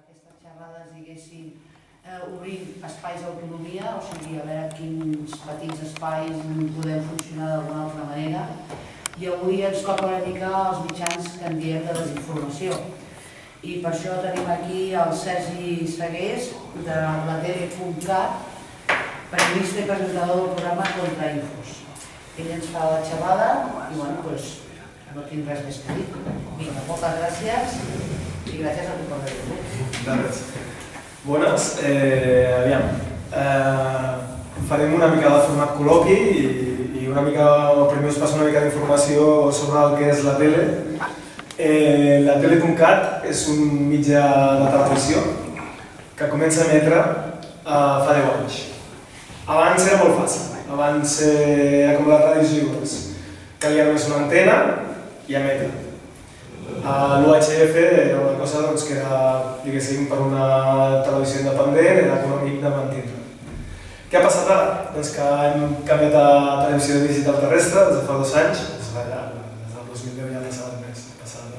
aquestes xerrades, diguéssim, eh, obrint espais d'autonomia, o sigui, a veure quins petits espais podem funcionar d'alguna altra manera. I avui ens toca una mica els mitjans que en diem de desinformació. I per això tenim aquí el Sergi Segués, de la tele.cat, periodista i presentador del programa Contrainfos. Ell ens fa la xerrada i, bueno, doncs, no tinc res més que dir. Vinga, moltes gràcies i gràcies a tu per venir. Res. Bones, eh, aviam. Eh, farem una mica de format col·loqui i, i una mica, primer us passo una mica d'informació sobre el que és la tele. Eh, la tele.cat és un mitjà de televisió que comença a emetre eh, fa 10 anys. Abans era molt fàcil. Abans eh, era com les ràdios lliures. Calia només una antena i emetre. Uh, L'UHF era una cosa doncs, que era, diguéssim, per una televisió independent, era econòmic de mantenir. Què ha passat ara? Doncs que hem canviat a televisió digital terrestre des de fa dos anys, des, de, des del 2010 ja no s'ha més, passat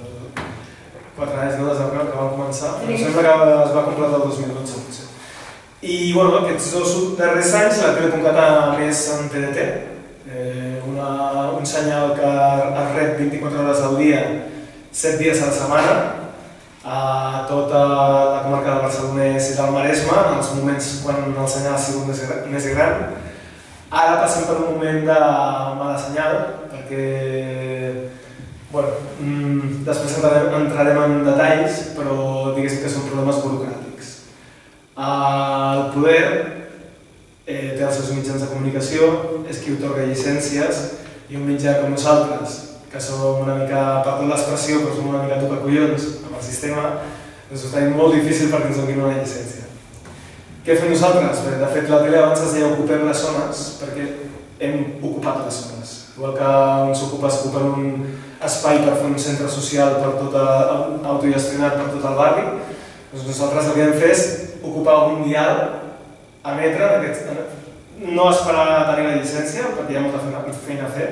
quatre anys no, des que vam començar, però sembla que es va completar el 2012 potser. I bueno, aquests dos darrers anys la Tele.cat ha més en TDT, eh, una, un senyal que es rep 24 hores al dia 7 dies a la setmana a tota la comarca del Barcelonès i del Maresme, en els moments quan el senyal ha sigut més, gran. Ara passem per un moment de mala senyal, perquè bueno, mm, després entrarem, entrarem en detalls, però diguéssim que són problemes burocràtics. El poder eh, té els seus mitjans de comunicació, és qui otorga llicències, i un mitjà com nosaltres, que som una mica, perdó l'expressió, però som una mica tocacollons amb el sistema, doncs ho tenim molt difícil perquè ens donin una llicència. Què fem nosaltres? Bé, de fet, la tele abans es deia ocupem les zones perquè hem ocupat les zones. Igual que uns ocupes ocupen un espai per fer un centre social per tot el, autogestionat per tot el barri, doncs nosaltres el que hem fet és ocupar un dial, emetre, no esperar a tenir la llicència, perquè hi ha molta feina a fer,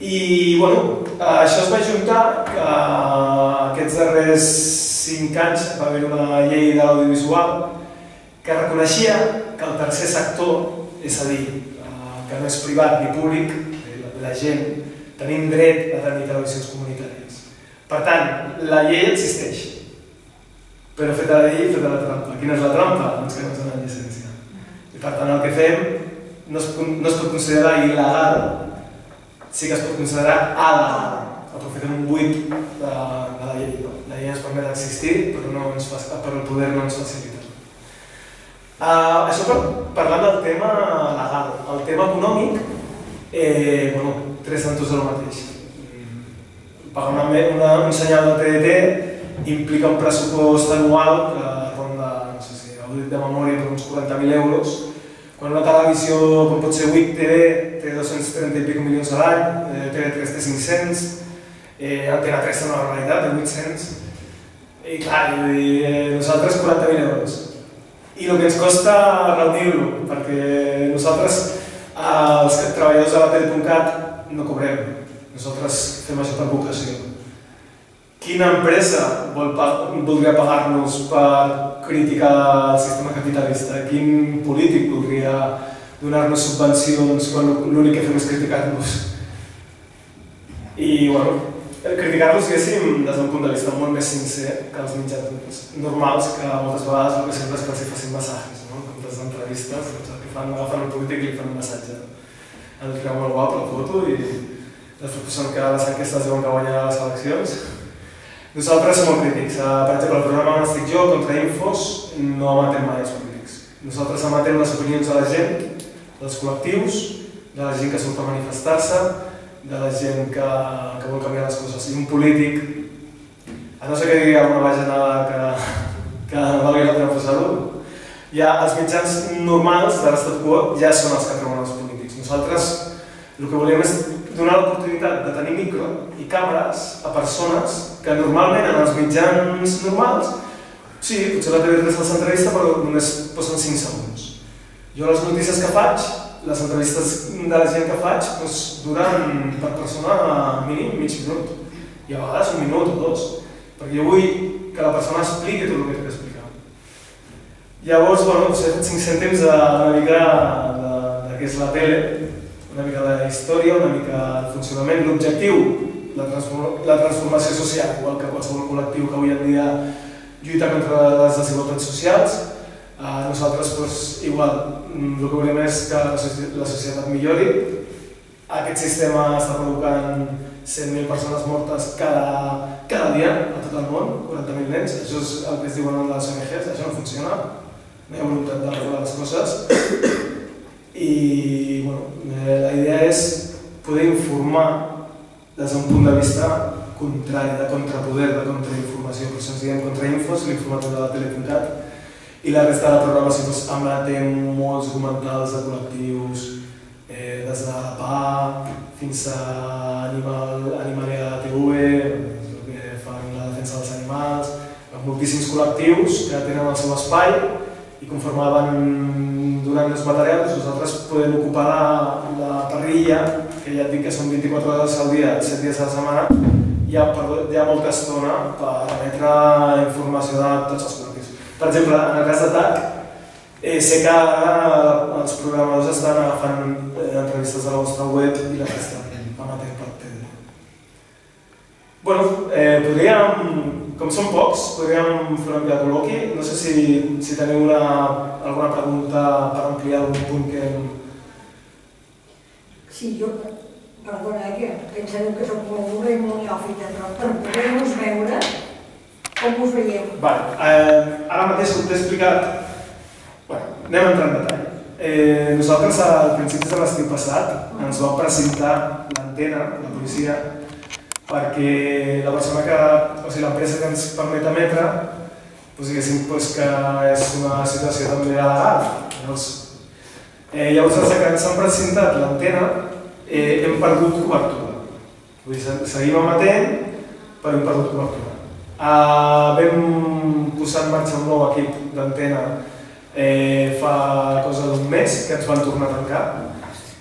i bueno, això es va juntar que aquests darrers 5 anys va haver una llei de l'audiovisual que reconeixia que el tercer sector, és a dir, que no és privat ni públic, la gent, tenim dret a tenir televisions comunitàries. Per tant, la llei existeix, però feta la llei, feta la trampa. Quina és la trampa? Doncs que no ens donen llicència. I per tant, el que fem no es, no es pot considerar il·legal sí que es pot considerar legal. Aprofitem un buit de, de la llei. La llei ens permet existir, però, no ens fa, però el poder no ens facilita. Uh, això per, parlant del tema legal. El tema econòmic, eh, bueno, tres centos del mateix. Pagar una, una, un senyal de TDT implica un pressupost anual que ronda, no sé si heu dit de memòria, per uns 40.000 euros, quan una televisió com pot ser WIC TV té 230 i pico milions a l'any, eh, TV3 té 500, eh, Antena 3 té una realitat de 800, i clar, i, eh, nosaltres 40.000 euros. I el que ens costa reunir-lo, perquè nosaltres, els treballadors de la tele.cat, no cobrem, nosaltres fem això per vocació. Quina empresa vol, voldria pagar-nos per criticar el sistema capitalista? Quin polític voldria donar-nos subvencions quan l'únic que fem és criticar-los? I, bueno, criticar-los, diguéssim, des d'un punt de vista molt més sincer que els mitjans normals, que moltes vegades el que sempre és que els facin massatges, no? En comptes d'entrevistes, doncs el que fan, agafen el polític i li fan un massatge. El creu molt guap la foto i després posen que les enquestes diuen que guanya les eleccions nosaltres som crítics. Uh, per exemple, el programa on estic jo, contra Infos, no amatem mai els polítics. Nosaltres amatem les opinions de la gent, dels col·lectius, de la gent que surt a manifestar-se, de la gent que, que vol canviar les coses. I un polític, a no ser que digui alguna bajanada que, que valgui la pena posar-ho, ja els mitjans normals de l'estat quo ja són els que treuen els polítics. Nosaltres el que volíem és donar l'oportunitat de tenir micro i càmeres a persones que normalment en els mitjans normals, sí, potser la TV3 les entrevista, però només posen 5 segons. Jo les notícies que faig, les entrevistes de la gent que faig, doncs, duren per persona mínim mig minut, i a vegades un minut o dos. perquè jo vull que la persona expliqui tot el que té que. Llavors, bueno, us he fet cinc cèntims de, una mica de, de què és la tele, una mica de història, una mica el funcionament, l'objectiu, la, transform la transformació social, igual que qualsevol col·lectiu que avui en dia lluita contra les desigualtats socials. Uh, nosaltres, doncs, igual, mm, el que volem és que la societat millori. Aquest sistema està provocant 100.000 persones mortes cada, cada dia a tot el món, 40.000 nens. Això és el que es diuen en les ONGs, això no funciona. No hi ha voluntat de regular les coses. I bueno, eh, la idea és poder informar des d'un punt de vista contrari, de contrapoder, de contrainformació. Per això ens diem contrainfos, l'informatiu de la tele.cat, i la resta de la programació doncs, té molts documentals de col·lectius, eh, des de PA fins a Animal, Animalia TV, el que fan la defensa dels animals, amb moltíssims col·lectius que tenen el seu espai i conforme van donant els materials nosaltres podem ocupar la, la parrilla, que ja et dic que són 24 hores al dia, 7 dies a la setmana, hi ha, hi ha molta estona per emetre informació de tots els col·lectius. Per exemple, en el cas de TAC, Eh, sé que ara els programadors estan agafant eh, entrevistes de la vostra web i les estan emetent per. Bueno, eh, podríem, com són pocs, podríem fer una mica de col·loqui. No sé si, si teniu una, alguna pregunta per ampliar algun punt que. Sí, jo, perdona, eh, que pensareu que soc molt dura i molt neòfita, però per poder-vos veure, com us veiem? Vale, eh, ara mateix us he explicat Bueno, anem a entrar en detall. Eh, nosaltres, al principi de l'estiu passat, ens vam presentar l'antena, la policia, perquè la persona que, o sigui, l'empresa que ens permet emetre, doncs diguéssim doncs que és una situació també legal. Llavors, eh, llavors des que ens han presentat l'antena, eh, hem perdut cobertura. Vull dir, seguim emetent, però hem perdut cobertura. Uh, vam posar en marxa un nou equip d'antena eh, fa cosa d'un mes que ens van tornar a tancar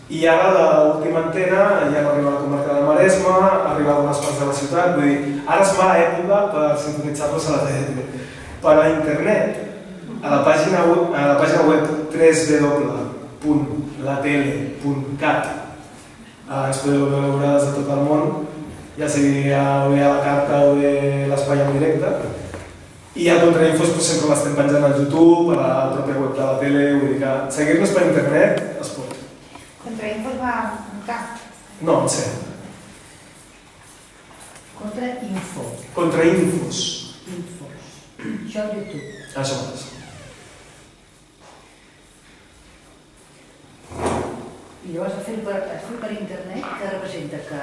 i ara l'última antena ja no arriba a la comarca del Maresme, arriba a algunes parts de la ciutat, vull dir, ara és mala època per sintonitzar-los a la TDT. Per a internet, a la pàgina web, a la pàgina web www.latele.cat eh, ens podeu veure des de tot el món, ja sigui a, a la carta o l'espai en directe, i el Contrainfos pues, sempre l'estem penjant al YouTube, a la pròpia web de la tele, vull dir que seguir-nos per internet es pot. Contrainfos va en cap? No, en C. Contrainfo. Contrainfos. Infos. Això al YouTube. Això mateix. I llavors el fer per, fer per internet, que representa que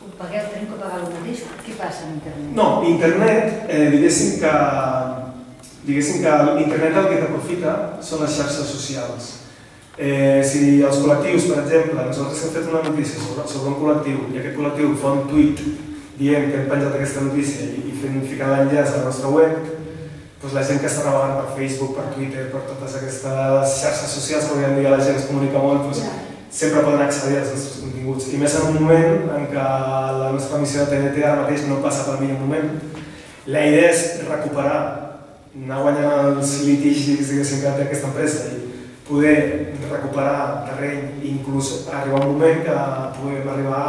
ho pagueu, tenim que pagar el mateix, què passa amb internet? No, internet, eh, diguéssim que diguéssim que internet el que t'aprofita són les xarxes socials. Eh, si els col·lectius, per exemple, nosaltres hem fet una notícia sobre, sobre un col·lectiu i aquest col·lectiu fa un tuit dient que hem penjat aquesta notícia i, i fent, ficant l'enllaç a la nostra web, doncs la gent que està navegant per Facebook, per Twitter, per totes aquestes xarxes socials que avui en dia la gent es comunica molt, doncs, sempre poden accedir als nostres continguts. I més en un moment en què la nostra missió de TNT ara mateix no passa pel millor moment. La idea és recuperar, anar guanyant els litigis diguéssim, que té aquesta empresa i poder recuperar terreny i inclús arribar a un moment que puguem arribar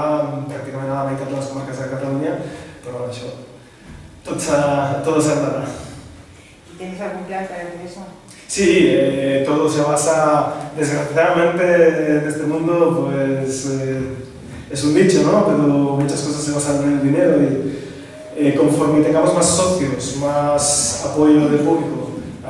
pràcticament a la meitat de les comarques de Catalunya, però això, tot s'ha d'anar. ¿Y tienes algún plan para eso? Sí, eh, todo se basa, desgraciadamente en este mundo, pues eh, es un nicho, ¿no? Pero muchas cosas se basan en el dinero y eh, conforme tengamos más socios, más apoyo del público.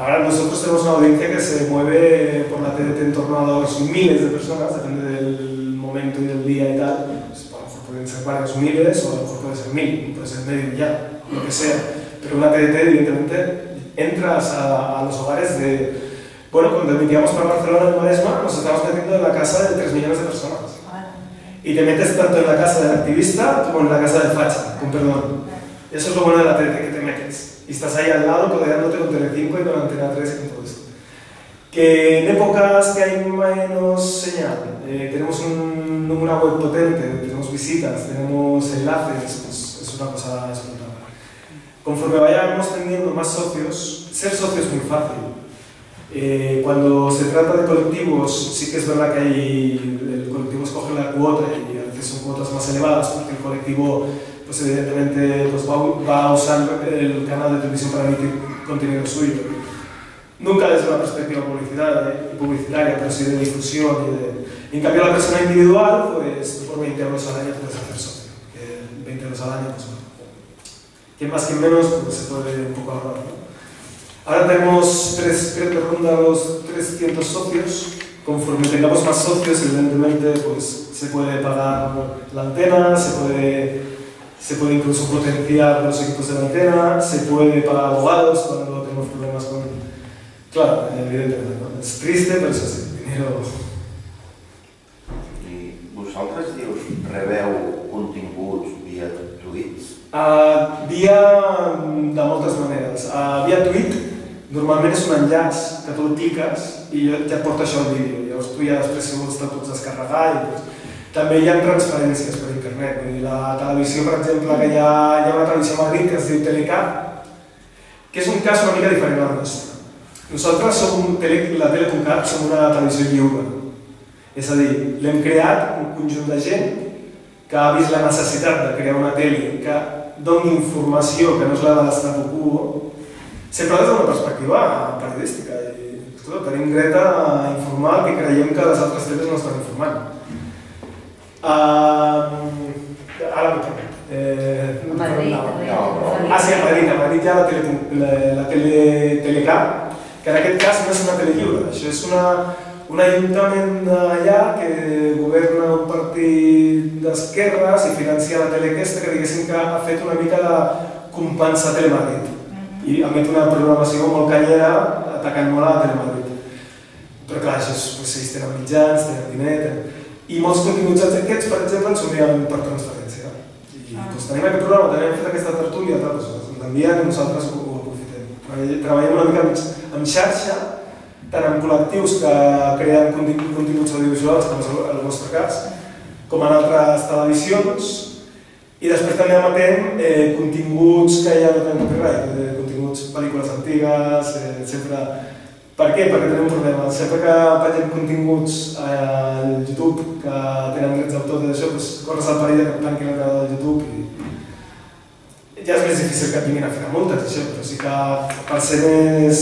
Ahora nosotros tenemos una audiencia que se mueve por la TDT en torno a dos miles de personas, depende del momento y del día y tal. Pues, a lo mejor pueden ser varios miles o a lo mejor puede ser mil, puede ser medio ya, lo que sea. Pero una TDT, evidentemente, entras a, a, los hogares de... Bueno, cuando emitíamos para Barcelona en Maresma, nos estamos metiendo en la casa de 3 millones de personas. Y te metes tanto en la casa del activista como en la casa del facha, con perdón. Eso es lo bueno de la tele, que te metes. Y estás ahí al lado codeándote con Telecinco y con Antena 3 y con todo esto. Que en épocas que hay menos señal, eh, tenemos un, una web potente, tenemos visitas, tenemos enlaces, pues es una cosa explotable. conforme vayamos teniendo más socios, ser socio es muy fácil. Eh, cuando se trata de colectivos, sí que es verdad que hay, el colectivo escoge la cuota y a veces son cuotas más elevadas porque el colectivo, pues evidentemente, pues va, a usar el canal de televisión para emitir contenido suyo. Nunca desde una perspectiva publicitaria, pero sí de difusión. Y de... en cambio, la persona individual, pues por 20 euros al año puedes hacer socio. Que 20 euros al año, pues. Quien más, quien menos, pues se puede un poco ahorrar. Ahora tenemos tres, creo que ronda los 300 socios. Conforme tengamos más socios, evidentemente, pues se puede pagar la antena, se puede, se puede incluso potenciar los equipos de la antena, se puede pagar abogados cuando tenemos problemas con... Claro, evidentemente, ¿no? és triste, però és així, dinero... I vosaltres dius, rebeu continguts via tuits? Uh, via de moltes maneres. Uh, via Tweet, normalment és un enllaç que tu cliques i ja et porta això al vídeo. Llavors tu ja després si vols te'l pots descarregar i doncs... També hi ha transferències per internet. Vull dir, la televisió, per exemple, que hi ha, hi ha una televisió a Madrid que es diu Telecat, que és un cas una mica diferent al nostre. Nosaltres som tele, la Tele.cat som una televisió lliure. És a dir, l'hem creat un conjunt de gent que ha vist la necessitat de crear una tele que doni informació que no és la de l'estatu quo, sempre des d'una perspectiva periodística. I, escolta, tenim dret a informar que creiem que les altres teles no estan informant. Ah, sí, a Madrid, a Madrid hi ha la, tele, la, la tele, que en aquest cas no és una tele lliure, això és una, un ajuntament d'allà que governa un partit d'esquerres i financia la tele aquesta que diguéssim que ha fet una mica de compensa Telemadrid. I emet una programació molt canyera atacant molt a Telemadrid. Però clar, això és, doncs, ells tenen mitjans, tenen diner, tenen... i molts continguts aquests, per exemple, ens envien per transferència. I doncs, tenim aquest programa, tenim fet aquesta tertúlia, tal, doncs, ens l'envien i nosaltres ho, ho aprofitem. Treball- Treballem una mica amb, amb xarxa, tant amb col·lectius que creen continguts, audiovisuals, com és el, el vostre cas, com en altres televisions, i després també emetem eh, continguts que ja no tenen copyright, eh, continguts, pel·lícules antigues, eh, sempre... Per què? Perquè tenim un problema. Sempre que pengem continguts al YouTube que tenen drets d'autor i d'això, doncs corres el perill de que tanquin el canal del YouTube i ja és més difícil que et vinguin a fer multes, això, però sí que per ser més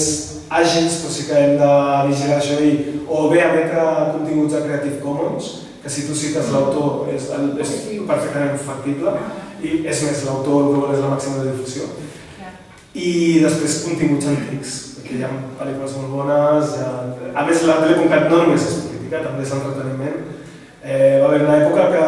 àgils, però sí que hem de vigilar això i o bé emetre continguts de Creative Commons, que si tu cites l'autor és, és perfectament factible, i és més, l'autor el que vol és la màxima de difusió. I després continguts antics, perquè hi ha pel·lícules molt bones, ha... a més la tele.cat no només és política, també és entreteniment. Eh, va haver una època que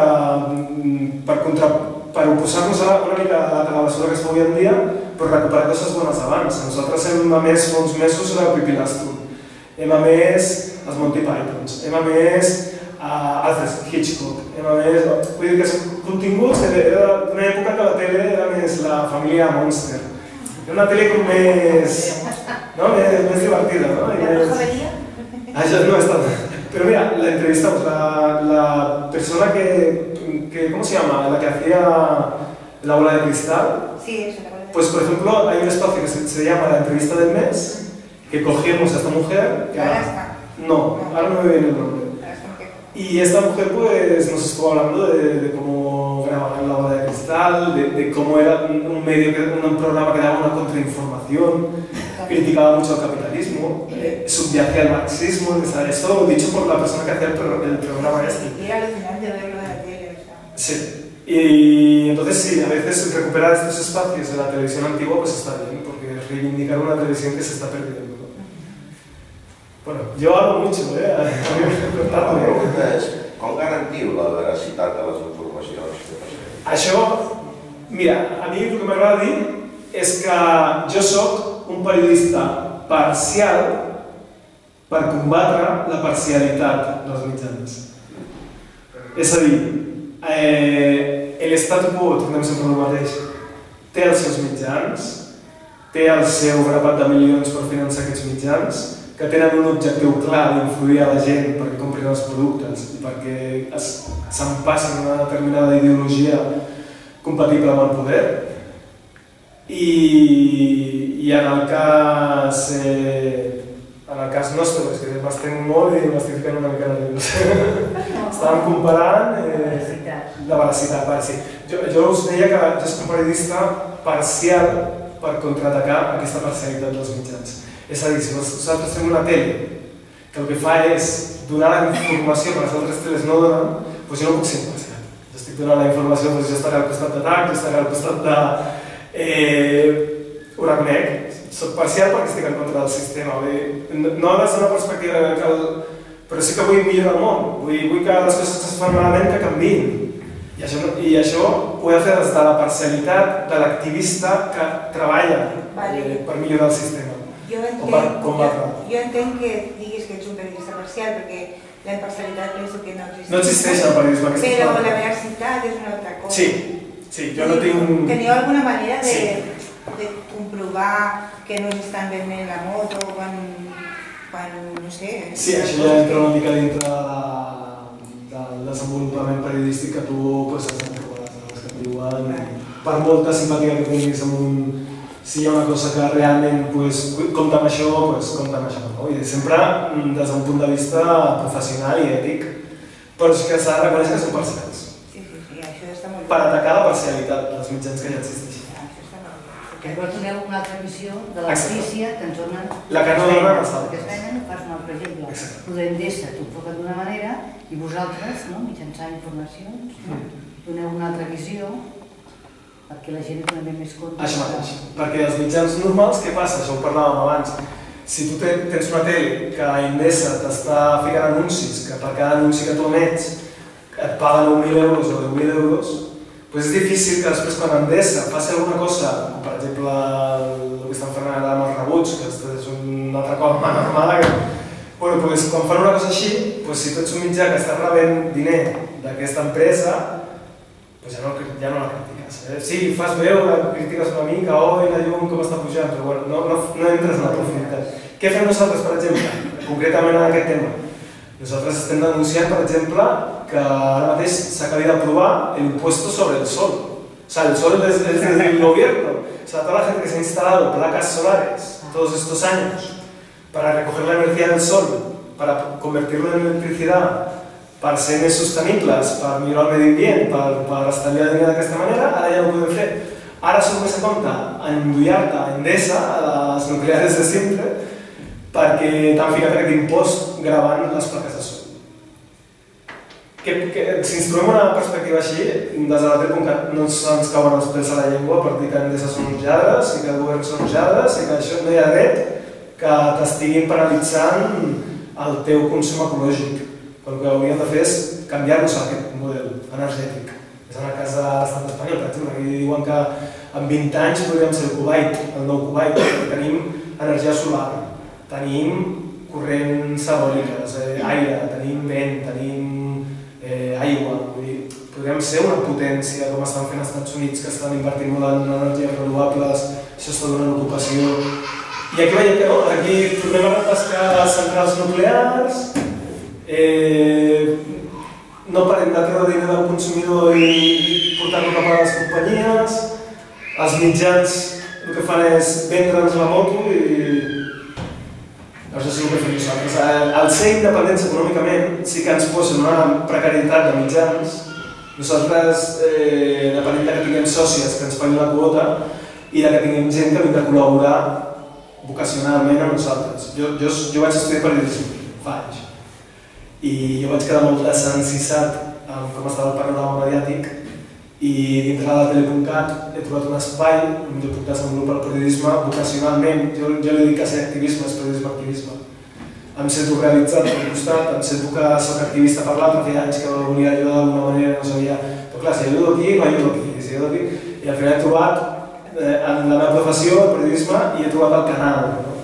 mm, per, contra, per oposar-nos a una mica a la televisión que es fa avui en dia, però recuperar coses bones abans. Nosaltres hem emès fa uns mesos la Pipi Lastur, hem emès els Monty Pythons, hem emès uh, Alfred Hitchcock, hem emès... Vull dir que són continguts que era d'una època que la tele era més la família Monster. Era una tele com més... No? Més, més divertida, no? Més... Ah, això no està... Pero mira, la entrevistamos, la, la persona que, que, ¿cómo se llama? La que hacía la bola de cristal. Sí, eso acuerdas. Pues, por ejemplo, hay un espacio que se, se llama la entrevista del mes, que cogimos a esta mujer. Que Ahora está. No, ahora no me viene el nombre. Está. Y esta mujer pues nos estuvo hablando de, de cómo grababan la bola de cristal, de, de cómo era un medio, que, un programa que daba una contrainformación, criticaba mucho al capitalismo, eh, subyacía al marxismo, o sea, esto dicho por la persona que hacía el, pro- el programa este. Era alucinante verlo de la tele, o sea. Sí. Y entonces sí, a veces recuperar estos espacios de la televisión antigua pues está bien, porque reivindicar una televisión que se está perdiendo. ¿no? Bueno, yo hablo mucho, ¿eh? A mí me La pregunta és, com garantiu la veracitat de les informacions? Això, mira, a mi el que m'agrada dir és que jo sóc un periodista parcial per combatre la parcialitat dels mitjans. És a dir, eh, l'estatu quo, tornem sempre al mateix, té els seus mitjans, té el seu grapat de milions per finançar aquests mitjans, que tenen un objectiu clar d'influir a la gent perquè comprin els productes i perquè s'empassin una determinada ideologia compatible amb el poder I, i en el cas eh, en el cas nostre, és que m'estenc molt i m'estic ficant una mica nerviós. Estàvem comparant eh, Veracitat. la veracitat, vale, sí. Jo, jo us deia que jo soc un periodista parcial per contraatacar aquesta parcialitat dels mitjans. És a dir, si nosaltres tenim una tele que el que fa és donar la informació que les altres teles no donen, doncs jo no puc ser imparcial. Jo estic donant la informació, doncs jo estaré al costat de TAC, jo estaré al costat de... Eh, ho reconec, soc parcial perquè estic en contra del sistema. Dir, no, no des d'una perspectiva que el, però sí que vull millorar el món. Vull, vull que les coses que es fan malament que canviïn. I això, I això ho he de fer des de la parcialitat de l'activista que treballa Vale. eh, per millorar el sistema. Jo O entenc, per jo, combatre. jo entenc que diguis que ets un periodista parcial perquè la imparcialitat penso que no existeix. No existeix el periodisme. Però la veracitat és una altra cosa. Sí, sí, jo no tinc... Teniu alguna manera de, Sí. de comprovar que no estan venent la moto quan, quan no sé... Sí, això ja entra una mica dintre de la, del desenvolupament periodístic que tu pues, has dades que et diuen. Per molta simpatia que tinguis amb un... Si hi ha una cosa que realment pues, compta amb això, pues, compta amb això. No? I sempre mm, des d'un punt de vista professional i ètic, però és que s'ha de reconèixer que són parcials. Sí, sí, sí, això està molt Per bé. atacar la parcialitat dels mitjans que ja existeixen. Bé. Llavors doneu una altra visió de la notícia que ens donen La que no altres. Que es venen, un altre exemple. Exacte. Lo d'Endesa t'ho enfoca d'una manera i vosaltres, no, mitjançant informacions, no, doneu una altra visió perquè la gent doni més compte. Això mateix. Perquè els mitjans normals, què passa? Això ho parlàvem abans. Si tu te- tens una tele que a Endesa t'està ficant anuncis, que per cada anunci que tu emets et paguen 9.000 euros o 10.000 euros, doncs és difícil que després quan Endesa faci alguna cosa, com per exemple el que estan fent ara amb els rebuts, que és un altre cop mà normal, que, bueno, doncs, quan fan una cosa així, doncs, si tu ets un mitjà que estàs rebent diner d'aquesta empresa, doncs ja no, ja no la critiques. Eh? Sí, fas veure, critiques una mica, oi, la llum com està pujant, però bueno, no, no, no entres en la profunditat. Què fem nosaltres, per exemple, concretament en aquest tema? Nosaltres estem denunciant, per exemple, que ara mateix s'acabi d'aprovar l'impuesto sobre el sol. O sea, el sol es, es del gobierno. O sea, toda la gente que se ha instalado placas solares todos estos años para recoger la energía del sol, para convertirlo en electricidad, per ser més sostenibles, per millorar el medi ambient, per, per estalviar diner d'aquesta manera, ara ja ho podem fer. Ara som més a compte a endollar-te a Endesa, a les nucleares de sempre, perquè t'han ficat aquest impost gravant les plaques de sol. Que, que, si ens trobem una perspectiva així, des de la tele.cat no ens cauen els pèls a la llengua per dir que Endesa són uns lladres i que el govern són lladres i que això no hi ha dret que t'estiguin penalitzant el teu consum ecològic. El que hauríem de fer és canviar-nos aquest model energètic. És en el cas de l'estat espanyol, per exemple, aquí diuen que en 20 anys podríem ser el Kuwait, el nou Kuwait, perquè tenim energia solar, tenim corrents eòliques, eh, aire, tenim vent, tenim eh, aigua. Vull dir, podríem ser una potència, com estan fent als Estats Units, que estan invertint molt en energies renovables, això està donant ocupació. I aquí veiem que no, aquí tornem a repescar centrals nuclears, eh, no parem de treure diner del consumidor i, i portar-lo cap a les companyies, els mitjans el que fan és vendre'ns la moto i això sí el que fem nosaltres. Eh, Al ser independents econòmicament sí que ens posa en una precarietat de mitjans. Nosaltres, eh, depenent de que tinguem sòcies que ens paguin la quota i de que tinguem gent que vingui a col·laborar vocacionalment amb nosaltres. Jo, jo, jo vaig estudiar periodisme fa anys i jo vaig quedar molt desencissat amb com estava el panorama mediàtic i dintre de la tele.cat he trobat un espai on jo puc desenvolupar el periodisme vocacionalment. Jo, jo li dic que ser activisme és periodisme-activisme. Em sento realitzat per un costat, em sento que soc activista per l'altre, feia anys que volia ajudar d'alguna manera, no sabia... Però clar, si ajudo aquí, no ajudo aquí, si ajudo aquí... I al final he trobat eh, en la meva professió, el periodisme, i he trobat el canal. No?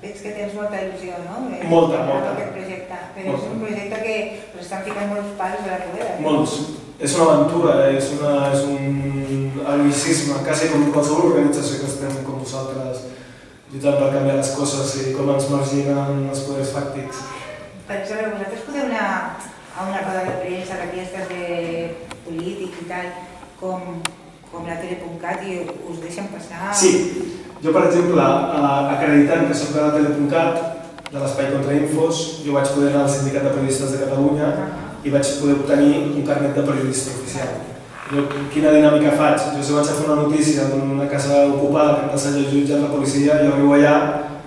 Veig que tens molta il·lusió, no? Molta, molta. aquest projecte. Però és Molta. un projecte que estan ficant molts pals de la rueda. eh? Molts. És una aventura, és, una, és un heroïcisme, quasi com qualsevol organització que estem com vosaltres lluitant per canviar les coses i com ens marginen els poders fàctics. Per exemple, vosaltres podeu anar a una roda de premsa d'aquestes de polític i tal, com, com la tele.cat i us deixen passar... Sí, jo per exemple, a- acreditant que soc de la tele.cat, de l'Espai Contra Infos, jo vaig poder anar al Sindicat de Periodistes de Catalunya Ah, i vaig poder obtenir un carnet de periodista oficial. Jo, quina dinàmica faig? Jo si vaig a fer una notícia d'una casa ocupada que em passa el jutge la policia, jo arribo allà,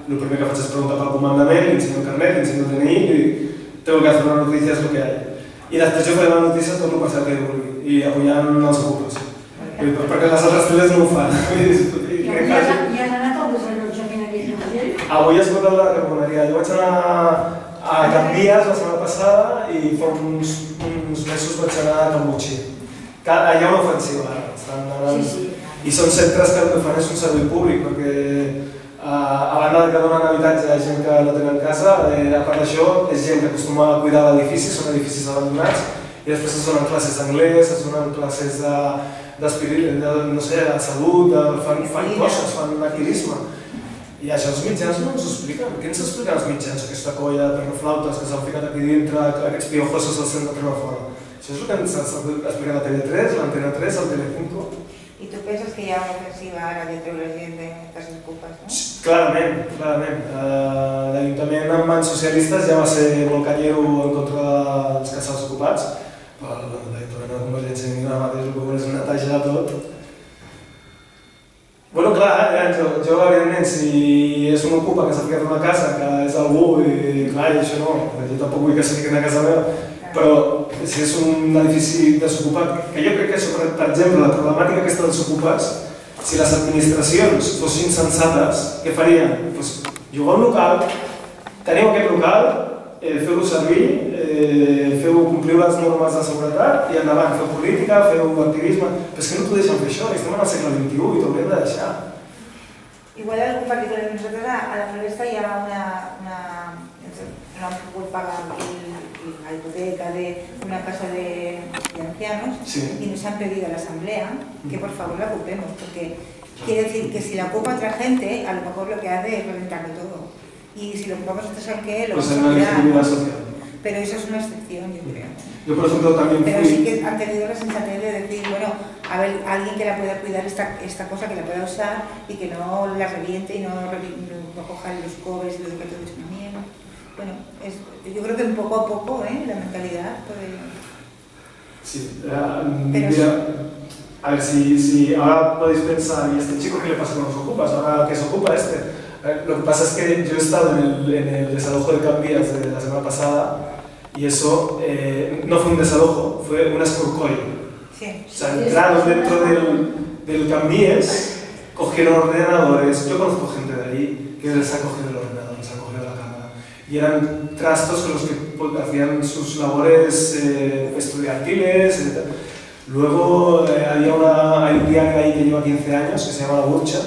el primer que faig és preguntar pel comandament, li ensenyo el carnet, li ensenyo el DNI i tengo que hacer una notícia, és el que hi ha. I després jo faré la notícia tot el parcial que vulgui, i apoyant els ocupes. I Perquè les altres teles no ho fan. I I crec que- ja han anat al desallotjament aquell d'Urgell? Avui es vota la Carboneria. Jo vaig anar a Canvies la setmana passada i fa uns, uns mesos vaig anar a Cambutxí. Allà hi ha una ofensiva ara. Estan anant... Sí, sí. I són centres que el que fan és un servei públic, perquè eh, a banda que donen habitatge a gent que no tenen casa, eh, a part d'això és gent que acostuma a cuidar l'edifici, són edificis abandonats, i després es donen classes d'anglès, es donen classes de, de, no sé, de salut, de, fan, fan coses, fan activisme. I això els mitjans no ens ho expliquen. Què ens expliquen els mitjans? Aquesta colla de pernoflautes que s'han ficat aquí dintre, aquests piojosos els hem de treure fora. Això és el que ens explicant la TV3, l'Antena 3, el Telecinco. I tu penses que hi ha una ofensiva ara de treure gent de cases ocupes, no? Clarament, clarament. Uh, L'Ajuntament amb mans socialistes ja va ser molt canyero en contra dels casals ocupats, però l'Ajuntament de Convergència i Unió ara mateix el que vol és netejar tot. Bueno, clar, eh, jo, jo evidentment, si és un ocupa que s'ha ficat una casa, que és algú, i clar, i això no, jo tampoc vull que se fiqui a casa meva, però si és un edifici desocupat, que jo crec que això, per, exemple, la problemàtica aquesta dels ocupats, si les administracions fossin sensates, què farien? Pues, jugar a un local, teniu aquest local, eh, feu-lo servir, eh, feu complir les normes de seguretat i endavant, feu política, feu activisme, però és que no t'ho deixen fer això, estem en el segle XXI i t'ho hauríem de deixar. Igual algú perquè nosaltres a, la floresta hi ha una, una no han pogut pagar la hipoteca de una casa de, de ancianos Sí. y nos han pedido a la asamblea que por favor la ocupemos, porque quiere decir que si la ocupa otra gente, a lo mejor lo que hace es reventarlo todo. Y si lo ocupamos nosotros, ¿saben qué? Lo Pues vamos a social. Pero eso es una excepción, yo creo. Yo, por ejemplo, también Pero fui... sí que han tenido la sensatez de decir, bueno, a ver, alguien que la pueda cuidar esta, esta cosa, que la pueda usar y que no la reviente y no, no, coja los cobres y lo deje todo una mierda. Bueno, es, yo creo que un poco a poco, ¿eh? La mentalidad puede... Sí, eh, mira, a ver si, si ahora podéis pensar, ¿y este chico qué le pasa con los ocupas? Ahora que se ocupa este. Eh, Lo que pasa es que yo he estado en el, en el desalojo de Cambias de la semana pasada y eso eh, no fue un desalojo, fue un escorcoll. Sí. O sea, entraron dentro del, del Cambies, cogieron ordenadores, yo conozco gente de ahí que les ha cogido el ordenador, les ha cogido la cámara, y eran trastos con los que hacían sus labores eh, estudiantiles. tal. Luego eh, había una, hay un diario ahí que lleva 15 años que se llama La Burcha,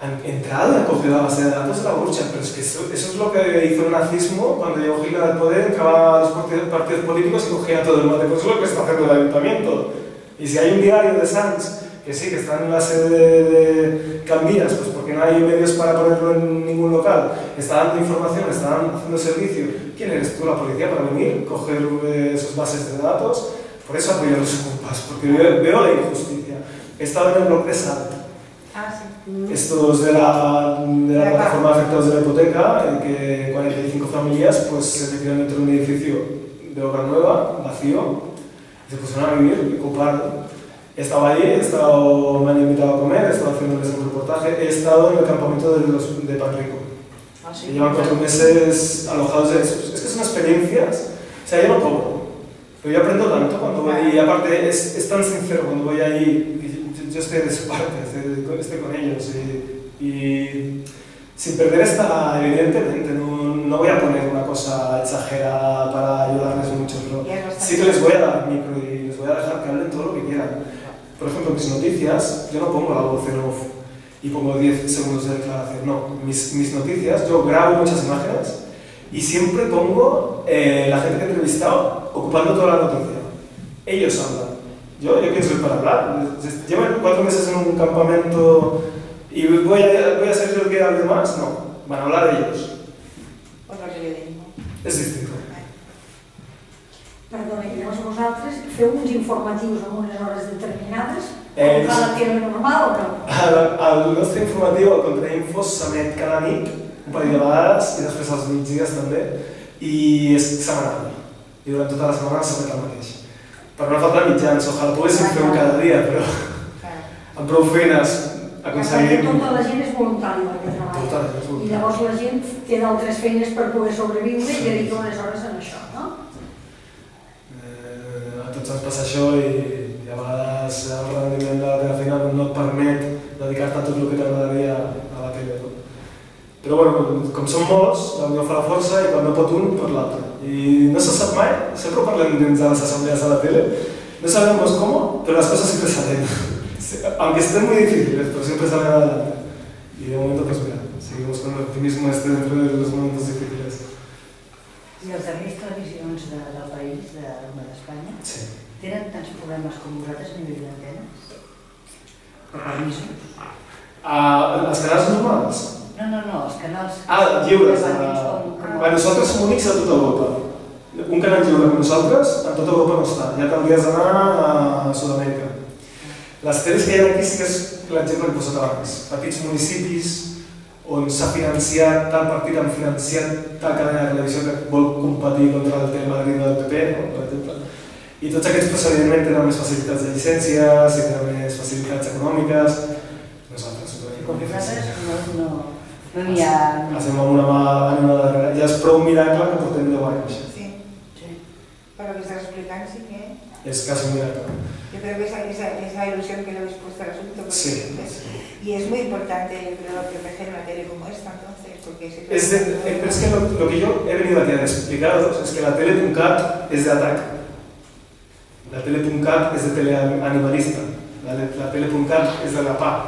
han entrado han cogido la base de datos de la Burcha, pero es que eso, eso es lo que hizo el nazismo cuando llegó Hitler al poder, entraba a los partidos, políticos y cogía todo el mate, pues es lo que está haciendo el ayuntamiento. Y si hay un diario de Sanz, que sí, que está en la sede de, de Cambias, pues porque no hay medios para ponerlo en ningún local, está dando información, está haciendo servicio, ¿quién eres tú, la policía, para venir, coger eh, bases de datos? Por eso apoyo los ocupas, porque veo, la injusticia. He estado en el bloque de Ah, sí. Estos de la, de la plataforma de afectados de la hipoteca, en que 45 familias pues, se metieron dentro de un edificio de obra nueva, vacío, y se pusieron a vivir, ocuparlo. He estado allí, he estado, me han invitado a comer, he estado haciéndoles un reportaje, he estado en el campamento de, los, de Panrico. Ah, que llevan cuatro meses alojados en eso. Es que son experiencias, o sea, yo no cobro, pero yo aprendo tanto cuando voy, y aparte es, es tan sincero cuando voy que yo, estoy de su parte, estoy, estoy con ellos, y, y sin perder esta, evidentemente, no, no voy a poner una cosa exagerada para ayudarles mucho, pero sí que les voy a dar micro y les voy a dejar que hablen todo lo que quieran. Por ejemplo, mis noticias, yo no pongo la voz en off y pongo 10 segundos de declaración, no. Mis, mis noticias, yo grabo muchas imágenes y siempre pongo eh, la gente que he entrevistado ocupando toda la noticia. Ellos hablan. Yo, yo quién soy para hablar. Llevan cuatro meses en un campamento y voy a, voy a ser yo el que hable más. No, van a hablar ellos. Otro periodismo. És distinto. Perdona, llavors vosaltres feu uns informatius en unes hores determinades, Eh, com fa la tele normal o no? El, el nostre informatiu, el Contrainfo, s'emet cada nit, un parell de vegades, i després als migdies també, i és setmanal. I durant tota la setmana s'emet el mateix. Per una falta de mitjans, ojalà poguéssim fer-ho cada dia, però amb prou feines aconseguim... tota la gent és voluntària perquè treballa. Tota I llavors la gent té d'altres feines per poder sobreviure i dedica unes hores a això, no? Eh, a tots ens passa això i, i a vegades el rendiment de la teva feina no et permet dedicar-te a tot el que t'agradaria a la tele. No? Però bueno, com som molts, la unió fa la força i quan no pot un, pot l'altre. I no se sap mai, sempre parlem dins de les assemblees de la tele, no sabemos cómo, pero las cosas siempre salen. Aunque estén muy difíciles, pero siempre salen adelante. Y de momento, pues mira, seguimos con el optimismo este dentro de los momentos difíciles. I les darreres televisions de, del país, de, d'Espanya, Sí. tenen tants problemes com vosaltres a nivell d'antenes? De permisos? Ah, els canals normals? No, no, no, els canals... Ah, lliures. de com, com... bueno, nosaltres som únics a tota Europa. Un canal lliure com nosaltres, a tota Europa no està. Ja t'hauries d'anar a Sud-amèrica. Les teles que hi ha aquí sí que és l'exemple que he posat abans. Petits municipis on s'ha financiat, tal partit han financiat tal cadena de televisió que vol competir contra el Telemadrid del PP, no? per exemple. I tots aquests evidentment tenen més facilitats de llicències tenen més facilitats econòmiques. Nosaltres, Com vosaltres no, no, no n'hi ha... Hacem amb una mà darrere. Ja és prou miracle que portem 10 anys. Sí, Sí. para lo que estás explicando, sí que És quasi un miracle. yo creo que esa, esa, esa ilusión que le habéis puesto al asunto. porque Sí. y es muy importante, yo creo, proteger una tele como esta, entonces, porque si Es, de, eh, es que lo, lo que yo he venido aquí a explicaros es que la tele.cat es de ataque. La tele.cat es de teleanimalista. La, la tele.cat es de la paz.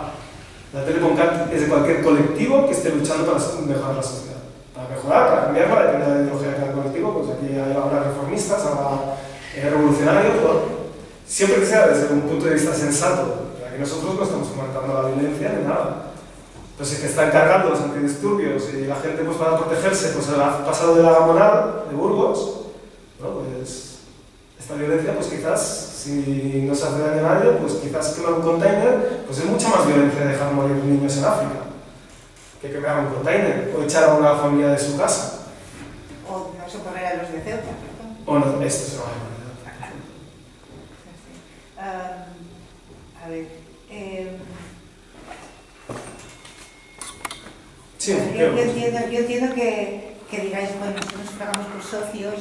La tele.cat es de cualquier colectivo que esté luchando para mejorar la sociedad. Para mejorar, para cambiarla, depende de la ideología de cada colectivo, pues aquí ahora reformistas, habrá eh, revolucionarios, siempre que sea desde un punto de vista sensato. Aquí nosotros no estamos fomentando la violencia ni nada. Entonces, que están cargando los antidisturbios y la gente, pues para protegerse, pues ha pasado de la gamonal de Burgos, ¿no? Pues esta violencia, pues quizás, si no se hace daño a nadie, pues quizás quemar un container, pues es mucha más violencia dejar morir niños en África que quemar un container o echar a una familia de su casa. O no socorrer a los de Ceuta. O no, esto es una barbaridad. Ah, a ver, eh, Sí, yo, yo entiendo, yo entiendo que, que digáis, bueno, nosotros pagamos por socios,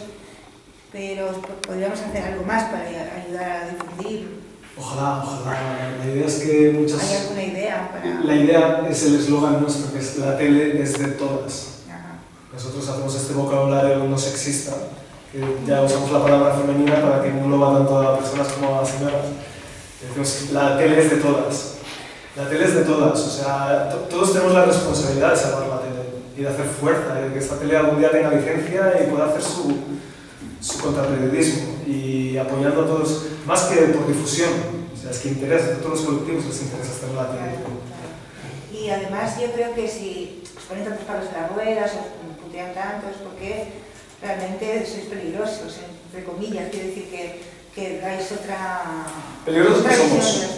pero podríamos hacer algo más para ayudar a difundir. Ojalá, ojalá. La idea es que muchas... ¿Hay alguna idea para...? La idea es el eslogan nuestro, que es la tele es de todas. Ajá. Nosotros hacemos este vocabulario no sexista, que ya usamos la palabra femenina para que engloba tanto a personas como a las señoras. Decimos, la tele es de todas. La tele es de todas, o sea, to- todos tenemos la responsabilidad de salvar la tele y de hacer fuerza, de que esta tele algún día tenga licencia y pueda hacer su, su contraperiodismo y apoyando a todos, más que por difusión, o sea, es que interesa, a todos los colectivos les interesa estar en la claro. Y además yo creo que si os ponen tantos palos en las ruedas, os putean tanto, es porque realmente sois peligrosos, entre comillas, quiere decir que, que dais otra... Peligrosos otra no somos.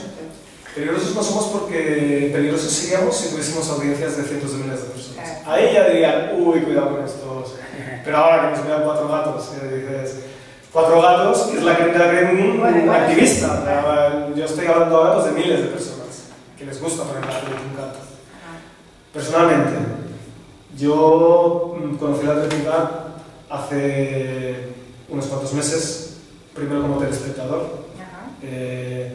Peligrosos no somos porque peligrosos seríamos si tuviésemos audiencias de cientos de miles de personas. Claro. Ahí ya dirían, uy, cuidado con estos. Pero ahora que nos vean cuatro gatos, dices, cuatro gatos, es la que la creen un Bueno, activista. claro. Yo estoy hablando ahora pues, de miles de personas que les gusta poner la un gato. Ajá. Personalmente, yo mm, conocí la técnica hace unos cuantos meses, primero como telespectador, eh,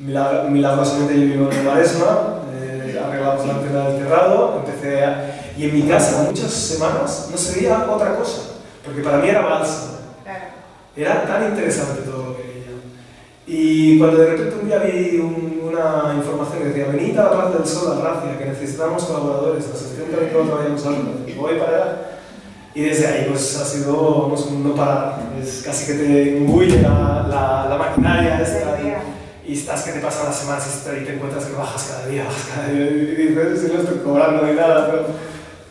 milag- milagrosamente yo vivo en Maresma, eh, arreglamos la antena del terrado, empecé a... Y en mi casa, muchas semanas, no se veía otra cosa, porque para mí era balsa. Claro. Era tan interesante todo lo que veía. Y cuando de repente un día vi un- una información que decía, venid a la Plaza del Sol, a Gracia, que necesitamos colaboradores, la que nosotros vayamos algo, voy para allá. Y desde ahí pues ha sido vamos, no parar, es casi que te imbuye la, la, la maquinaria esta. Y estás que te pasan las semanas y te encuentras que bajas cada día, bajas cada día y dices, no estoy cobrando ni nada, pero,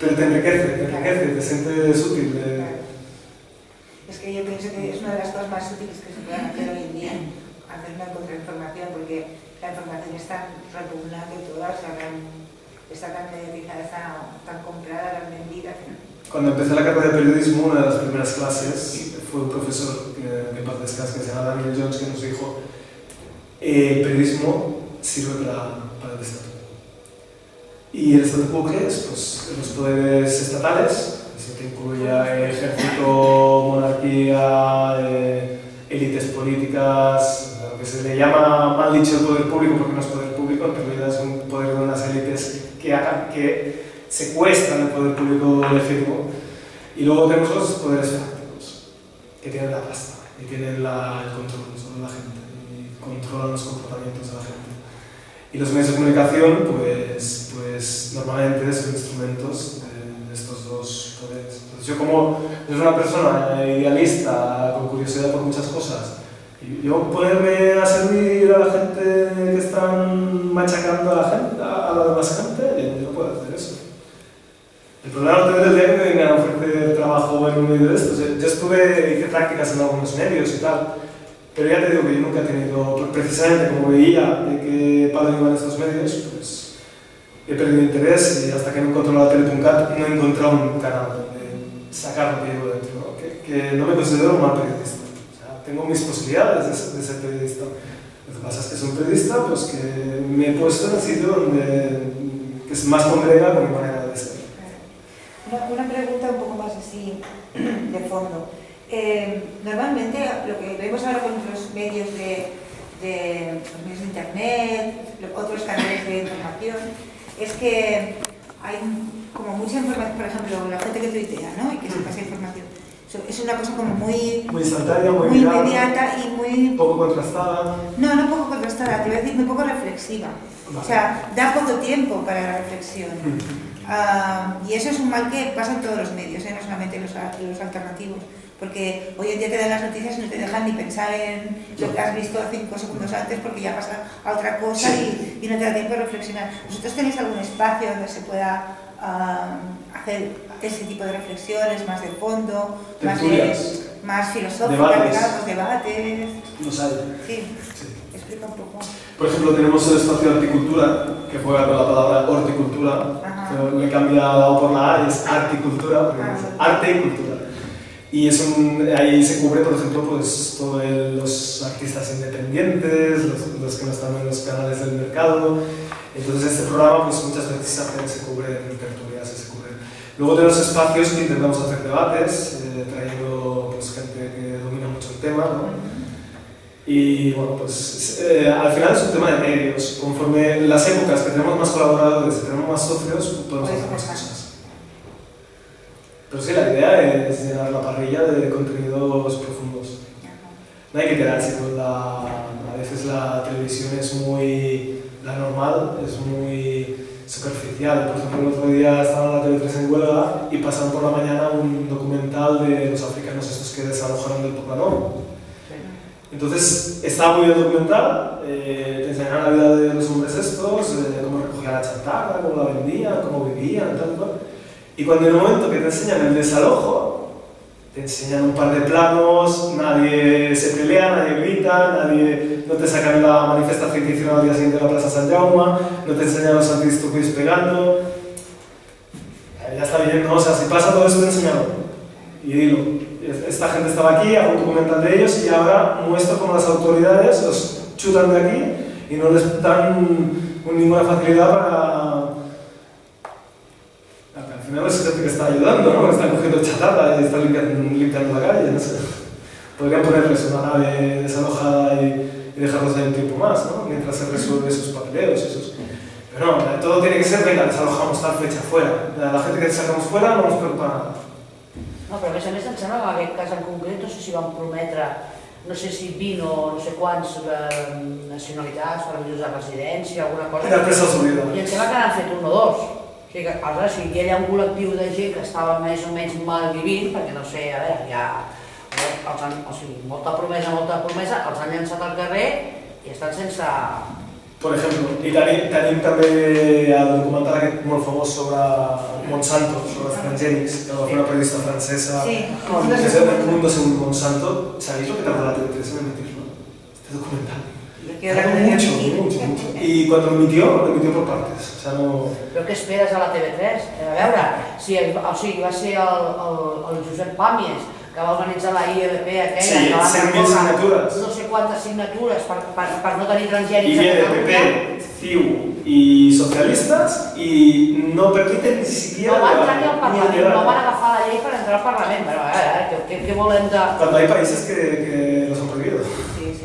pero te enriquece, te enriquece, te sientes útil. de- Es que yo pienso que es una de las cosas más útiles que se pueden hacer hoy en bien hacer una contrainformación porque la información es tan repugnante toda, o sea, tan- está tan mediatizada, está tan comprada, tan vendida. que- Cuando empecé la carrera de periodismo, una de las primeras clases fue un profesor que, que paz descanse, que se llama Daniel Jones, que nos dijo eh, el periodismo sirve para, para el Estado. ¿Y el qué es? Pues los poderes estatales, eso que incluye ejército, monarquía, eh, élites políticas, lo que se le llama mal dicho el poder público porque no es poder público, en realidad es un poder de unas élites que, que secuestran el poder público legítimo. Y luego tenemos los poderes fácticos, que tienen la pasta y tienen el control sobre la gente y controlan los comportamientos de la gente. Y los medios de comunicación, pues, pues normalmente son instrumentos de, de estos dos poderes. Entonces yo como soy una persona idealista, con curiosidad por muchas cosas, y yo ponerme a servir a la gente que están machacando a la gente, a la demás gente, yo no puedo hacer eso. El problema no tener el día que me vengan a ofrecer trabajo en un medio de estos. Yo estuve, hice prácticas en algunos medios y tal, pero ya te digo que yo nunca he tenido, precisamente como veía de qué palo iban estos medios, pues he perdido interés y hasta que no encontré la tele.cat no he encontrado un canal donde sacar lo que llevo dentro, ¿no? Que, que no me considero un mal periodista. O sea, tengo mis posibilidades de, ser- de ser periodista. Lo que pasa es que soy un periodista pues, que me he puesto en el sitio donde que es más congrega con mi manera de ser. Una, una pregunta un poco más así de fondo. Eh, normalmente lo que vemos ahora con los medios de, de, los medios de internet, otros canales de información, es que hay como mucha información, por ejemplo, la gente que tuitea, ¿no? Y que se pasa información. Es una cosa como muy, Muy instantánea, muy, inmediata y muy poco contrastada. no, no poco contrastada, te voy a decir muy poco reflexiva. O sea, da poco tiempo para la reflexión. Ah, y eso es un mal que pasa en todos los medios, ¿eh? no solamente los, los alternativos. Porque hoy en día te dan las noticias y no te dejan ni pensar en lo que has visto cinco segundos antes porque ya pasa a otra cosa y, y no te da tiempo de reflexionar. ¿Vosotros tenéis algún espacio donde se pueda hacer ese tipo de reflexiones más de fondo, más, de, más filosóficas, Debates. debates? Los hay. Sí, Sí. explica un poco. Por ejemplo, tenemos el espacio de horticultura, que juega con la palabra horticultura, Ajá. pero le cambia la O por la A y es articultura, porque Ah. es arte y cultura. Y es un, ahí se cubre, por ejemplo, pues, todos los artistas independientes, los, los que no están en los canales del mercado. Entonces, este programa pues, muchas veces hace- se cubre en tertulias, se cubre. Luego tenemos espacios que intentamos hacer debates, eh, trayendo pues, gente que domina mucho el tema, ¿no? Y bueno, pues eh, al final es un tema de medios. Conforme las épocas que tenemos más colaboradores, tenemos más socios, podemos hacer más cosas. Pero sí, la idea es llenar la parrilla de contenidos profundos. No hay que quedarse con la... A veces la televisión es muy... La normal es muy superficial. Por ejemplo, el otro día estaba en la TV3 en huelga y pasaron por la mañana un documental de los africanos estos que desalojaron del Poblano. Entonces, estaba muy bien documental, eh, te enseñaban la vida de los hombres estos, eh, cómo recogían la chatarra, cómo la vendían, cómo vivían, tal cual. Y cuando en el momento que te enseñan el desalojo, te enseñan un par de planos, nadie se pelea, nadie grita, nadie, no te sacan la manifestación que hicieron al día siguiente en la Plaza San Jaume, no te enseñan los antidisturbios pegando. Ya está bien, ¿no? O sea, si pasa todo esto, enséñalo. Y dilo. Esta gente estaba aquí, hago un documental de ellos y ahora muestro cómo las autoridades los chutan de aquí y no les dan ninguna facilidad para... Al final es gente que está ayudando, ¿no? Están cogiendo chatarra y están limpiando, limpiando la calle, no sé. Podrían ponerles una nave desalojada y, y dejarlos ahí un tiempo más, ¿no? Mientras se resuelve esos papeleos esos... Pero no, todo tiene que ser, venga, desalojamos tal fecha fuera. La gente que sacamos fuera no nos preocupa nada. No, però a més a més em sembla que en aquest cas en concret no sé si van prometre no sé si 20 o no sé quants eh, nacionalitats, permisos de residència, alguna cosa. Era presa s'oblida. I em sembla que n'han fet un o dos. O sigui que, aleshores, si hi ha un col·lectiu de gent que estava més o menys mal vivint, perquè no sé, a veure, hi ha els han, o sigui, molta promesa, molta promesa, els han llançat al carrer i estan sense... Per exemple, i tenim, tenim també el documental aquest molt famós sobre Monsanto, sobre els transgènics, que va fer una periodista francesa. Sí, Que es El mundo según Monsanto. ¿Sabéis lo que tardó la TV3 en emitirlo? este documental. Que no mucho, mucho, mucho. Y cuando lo emitió, lo emitió por partes. O sea, no... Però què esperes a la TV3? A veure, si, o sigui, va ser el, el, el Josep Pàmies que va organitzar la ILP aquella, Sí, que va 100.000 recórrer signatures. no sé quantes signatures per, per, per no tenir transgènics viene Catalunya. PP, CIU y socialistas y no permiten ni siquiera... No van entrar ni al Parlament, no van agafar la llei per entrar al Parlament. Però, a veure, què, què, què volem de... Cuando hay países que, que.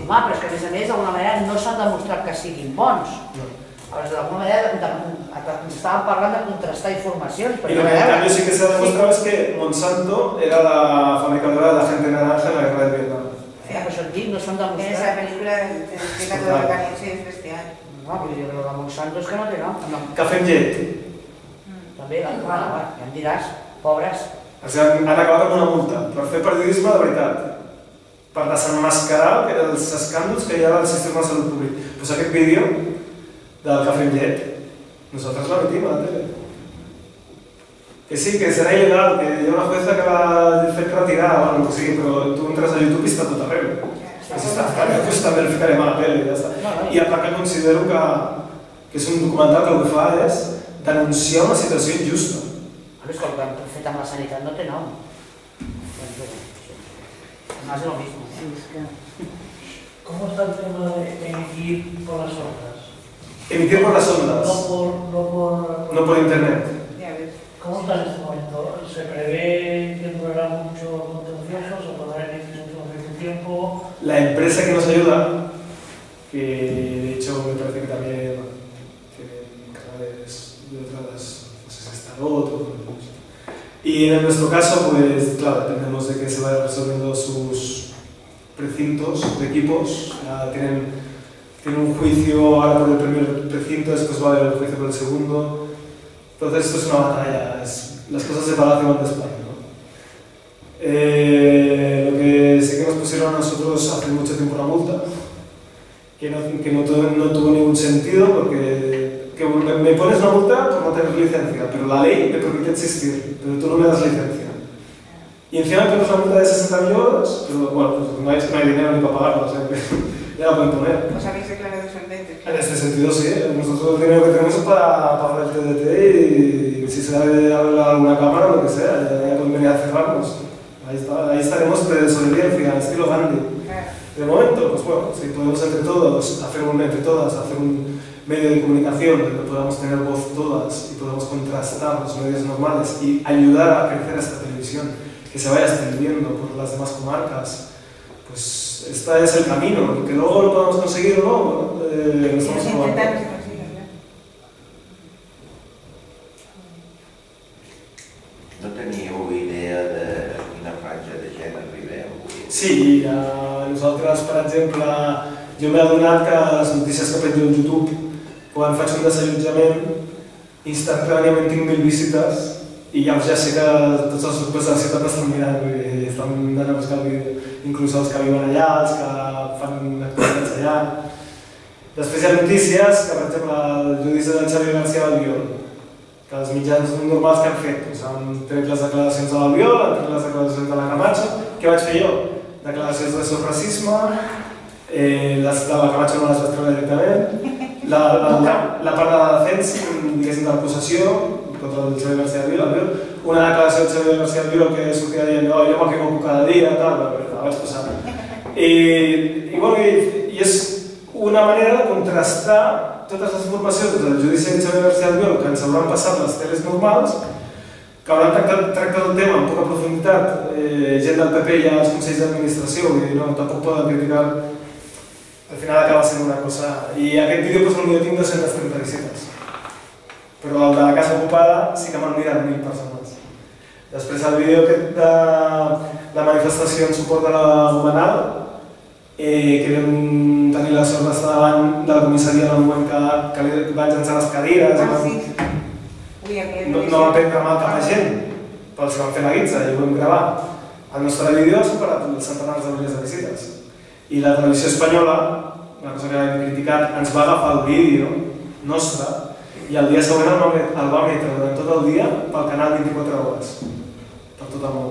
Home, però és que a més a més, d'alguna manera, no s'han demostrat que siguin bons. No. Llavors, d'alguna manera, de, de, estàvem parlant de contrastar informacions, però lo que cambio sí que se ha demostrado es que Monsanto era la fabricadora de la gente naranja en la guerra de Vietnam. Ja, però això et dic, no s'han En esa demostrat. película te explica todo lo que han hecho es bestial. No, vull dir, però la Monsanto és que no té nom. No, amb llet. també, la, bueno, bueno, ja em diràs, pobres. O sigui, han, han acabat amb una multa per fer periodisme de veritat, per desenmascarar els escàndols que hi ha al sistema de salut públic. Pues aquest vídeo del cafè amb llet, nosaltres l'emitim a la tele. Que sí, que serà il·legal, que hi ha una jueza que l'ha fet retirar, bueno, que sí, però tu entres a YouTube i està tot arreu. Que si està fora, pues també el ficarem a la tele i ja està. I a part que considero que, que és un documental que el que fa és denunciar una situació injusta. A més, que han fet amb la sanitat no té nom. Doncs bé, sí. Más de lo mismo. Sí, és que... ¿Cómo está el tema de emitir por las ondas? Emitir por las No ondas, por, no por... no por internet. ¿Cómo está en este momento? ¿Se prevé que durará mucho contencioso? ¿Se podrá emitir en un tiempo? La empresa que nos ayuda, que de hecho me parece que también tienen canales de otras, no sé si está otro. Y en nuestro caso, pues claro, dependemos de que se vayan resolviendo sus precintos de equipos. Ya tienen, tienen un juicio ahora por el primer precinto, después va a haber el juicio por el segundo. Entonces esto es una batalla, es- las cosas de palacio van despacio. ¿no? Eh, lo que sí que nos pusieron a nosotros hace mucho tiempo una multa, que no, que no, no tuvo ningún sentido porque que me, pones una multa por no tener licencia, pero la ley me permite existir, pero tú no me das licencia. Y encima me pones una multa de 60 euros, pero bueno, pues no hay, no hay dinero ni para pagarlo, o sea que ya la pueden poner. ¿Os habéis declarado solventes? En este sentido sí, nosotros el dinero que tenemos es para pagar el TDT y si se debe arreglar alguna cámara o lo que sea, ya, ya convenía cerrarnos. Ahí, está, ahí estaremos de desobediencia, estilo Gandhi. De momento, pues bueno, si podemos entre todos, hacer un, entre todas, hacer un medio de comunicación donde podamos tener voz todas y podamos contrastar los medios normales y ayudar a crecer esta televisión, que se vaya extendiendo por las demás comarcas, pues este es el camino, que luego lo podamos conseguir o no, eh, lo estamos no teníeu idea de quina franja de gent arribeu? Sí, a nosaltres, per exemple, jo m'he adonat que les notícies que penjo a YouTube, quan faig un desallotjament, instantàniament tinc mil visites i ja, ja sé que tots els grups de la ciutat m'estan mirant dir, estan anant a buscar el vídeo, inclús els que viuen allà, els que fan activitats allà. Després hi ha notícies que, per exemple, el judici del Xavier García Albiol, que els mitjans normals que han fet, doncs han tret les declaracions de l'Albiol, han tret les declaracions de la Camacho, què vaig fer jo? Declaracions de sopracisme, eh, les de la Camacho no les vaig treure directament, la, la, la, la part de la defensa, diguéssim, de l'acusació, contra el Xavier García Albiol, Albiol, una declaració del Xavier García Albiol que sortia dient, oh, jo m'equivoco cada dia, tal, la, la vaig posar. I, i, bueno, i, i és una manera de contrastar totes les informacions del judici de Xavier García Albiol que ens hauran passat les teles normals, que hauran tractat, tractat el tema amb poca profunditat, eh, gent del PP i els consells d'administració, vull dir, no, tampoc poden criticar, al final acaba sent una cosa... I aquest vídeo, doncs, potser tinc 230 visites, però el de la casa ocupada sí que m'han mirat mil persones. Després el vídeo aquest de la manifestació en suport a la Gomenal, eh, que vam tenir la sort d'estar davant de la comissaria en el moment que, que li van llançar les cadires, Ah, sí. No, no va prendre mal cap a gent, però els que van fer la guitza i ho vam gravar. El nostre vídeo ha superat els centenars de milions de visites. I la televisió espanyola, una cosa que hem criticat, ens va agafar el vídeo nostre i el dia següent el va, met- el va emetre durant tot el dia pel canal 24 hores, per tot el món.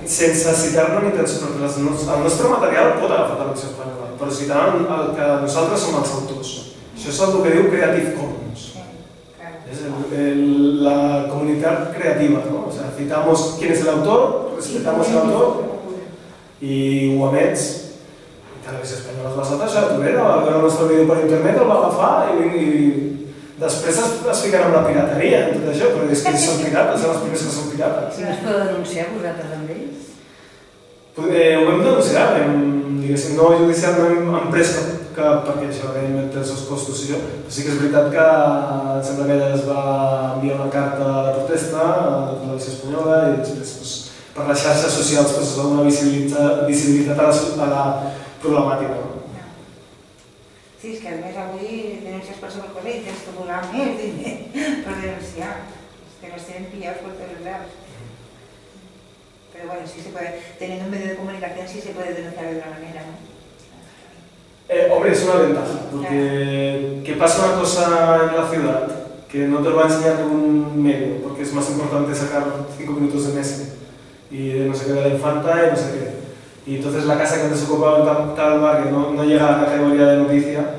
que- sense citar-ne ni sols, perquè les el nostre material pot agafar traducció espanyola, però citant el que nosaltres som els autors. Això és el que diu Creative Commons. Es el- el- la comunidad creativa, ¿no? O sea, citamos quién es el autor, respetamos el autor i ho emets. I Televisió Espanyola es va saltar tu era, va veure el nostre vídeo per internet, el va agafar i, i després es, es fiquen amb la pirateria i tot això, però és que ells són pirates, són els primers que són pirates. Si no es podeu denunciar vosaltres amb ells? Eh, ho vam denunciar, hem, diguéssim, no judicial, no hem, hem pres cap, perquè això que té els seus costos i això, però sí que és veritat que em sembla que es va enviar una carta de protesta a la televisió espanyola i després per les xarxes socials doncs, es dona una visibilitat, a, la, a la problemàtica. No? Sí, és que a més avui denuncies per sobrecosa i tens que posar més diner per denunciar. Que nos tienen pillados por todos lados. Pero bueno, sí se puede, teniendo un medio de comunicación sí se puede denunciar de otra manera, ¿no? Eh, hombre, es una ventaja, porque que pasa una cosa en la ciudad que no te lo va a enseñar un medio, porque es más importante sacar cinco minutos de Messi y de no sé qué de la infanta y no sé qué. Y entonces la casa que antes ocupaba tal, tal barrio no, no llega a la categoría de noticia,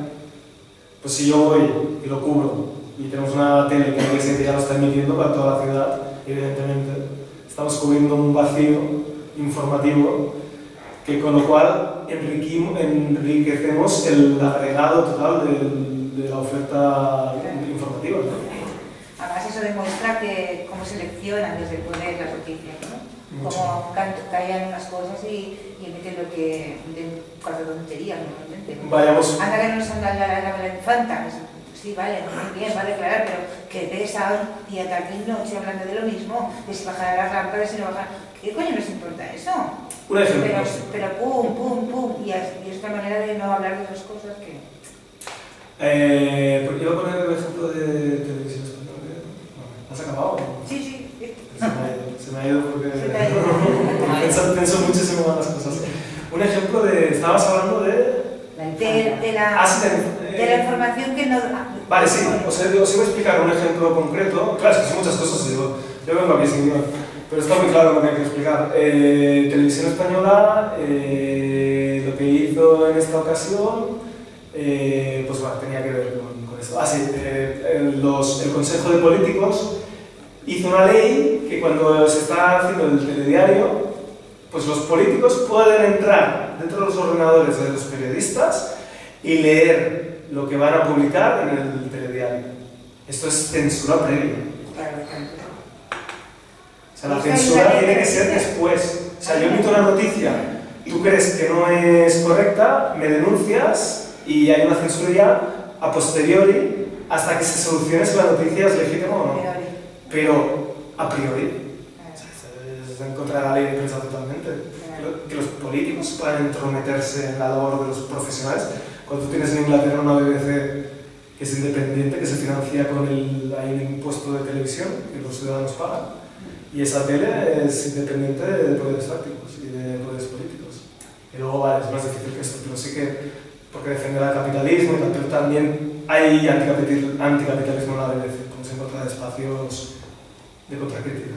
pues si yo voy y lo cubro y tenemos una tele que día siguiente ya lo está emitiendo para toda la ciudad, evidentemente estamos cubriendo un vacío informativo que con lo cual enriquecemos el agregado total del- de, la oferta informativa. ¿no? Además eso demuestra que cómo seleccionan desde el poder las noticias, ¿no? Mucho. Como callan unas cosas y, y emiten lo que de cuatro tonterías normalmente. ¿no? Vayamos, Anda que no nos anda la, la, la infanta. Sí, vale, muy bien, va a declarar, pero que pesa día tarde y noche hablando de lo mismo, de si bajar las lámparas, si no bajar. ¿Qué coño nos importa eso? un ejemplo. Pero, pero pum, pum, pum, y es, y es otra manera de no hablar de otras cosas que... Eh, porque iba a poner el ejemplo de televisión española. ¿Has acabado? Sí, sí, sí. Se me ha ido, porque pienso, pienso muchísimo en las cosas. Un ejemplo de, estabas hablando de... De, de, la, Ah, sí, de- de la información que no... Vale, sí, os, os iba a explicar un ejemplo concreto. Claro, es que son muchas cosas, digo, yo vengo aquí sin guion, pero está muy claro lo que hay que explicar. Eh, Televisión Española, eh, lo que hizo en esta ocasión, eh, pues bueno, tenía que ver con, con esto. Ah, sí, eh, los- el Consejo de Políticos hizo una ley que cuando se está haciendo el telediario, pues los políticos pueden entrar dentro de los ordenadores de los periodistas y leer lo que van a publicar en el telediario. Esto es censura previa. O sea, la Esa es censura tiene que ser después. O sea, yo emito una noticia, tú crees que no es correcta, me denuncias y hay una censura ya a posteriori hasta que se solucione si la noticia es legítima o no. Pero, a priori, sea, es en contra de la ley de prensa totalmente. Que lo- Que los políticos puedan entrometerse en la labor de los profesionales. Cuando tú tienes en Inglaterra una BBC que es independiente, que se financia con el, hay un impuesto de televisión que los ciudadanos pagan. Y esa tele es independiente de poderes fácticos y de poderes políticos. Y luego, vale, es más difícil que esto, pero sí que, porque defiende el capitalismo pero también hay anticapital- anticapitalismo en la BBC, como se encuentra espacios de contracrítica.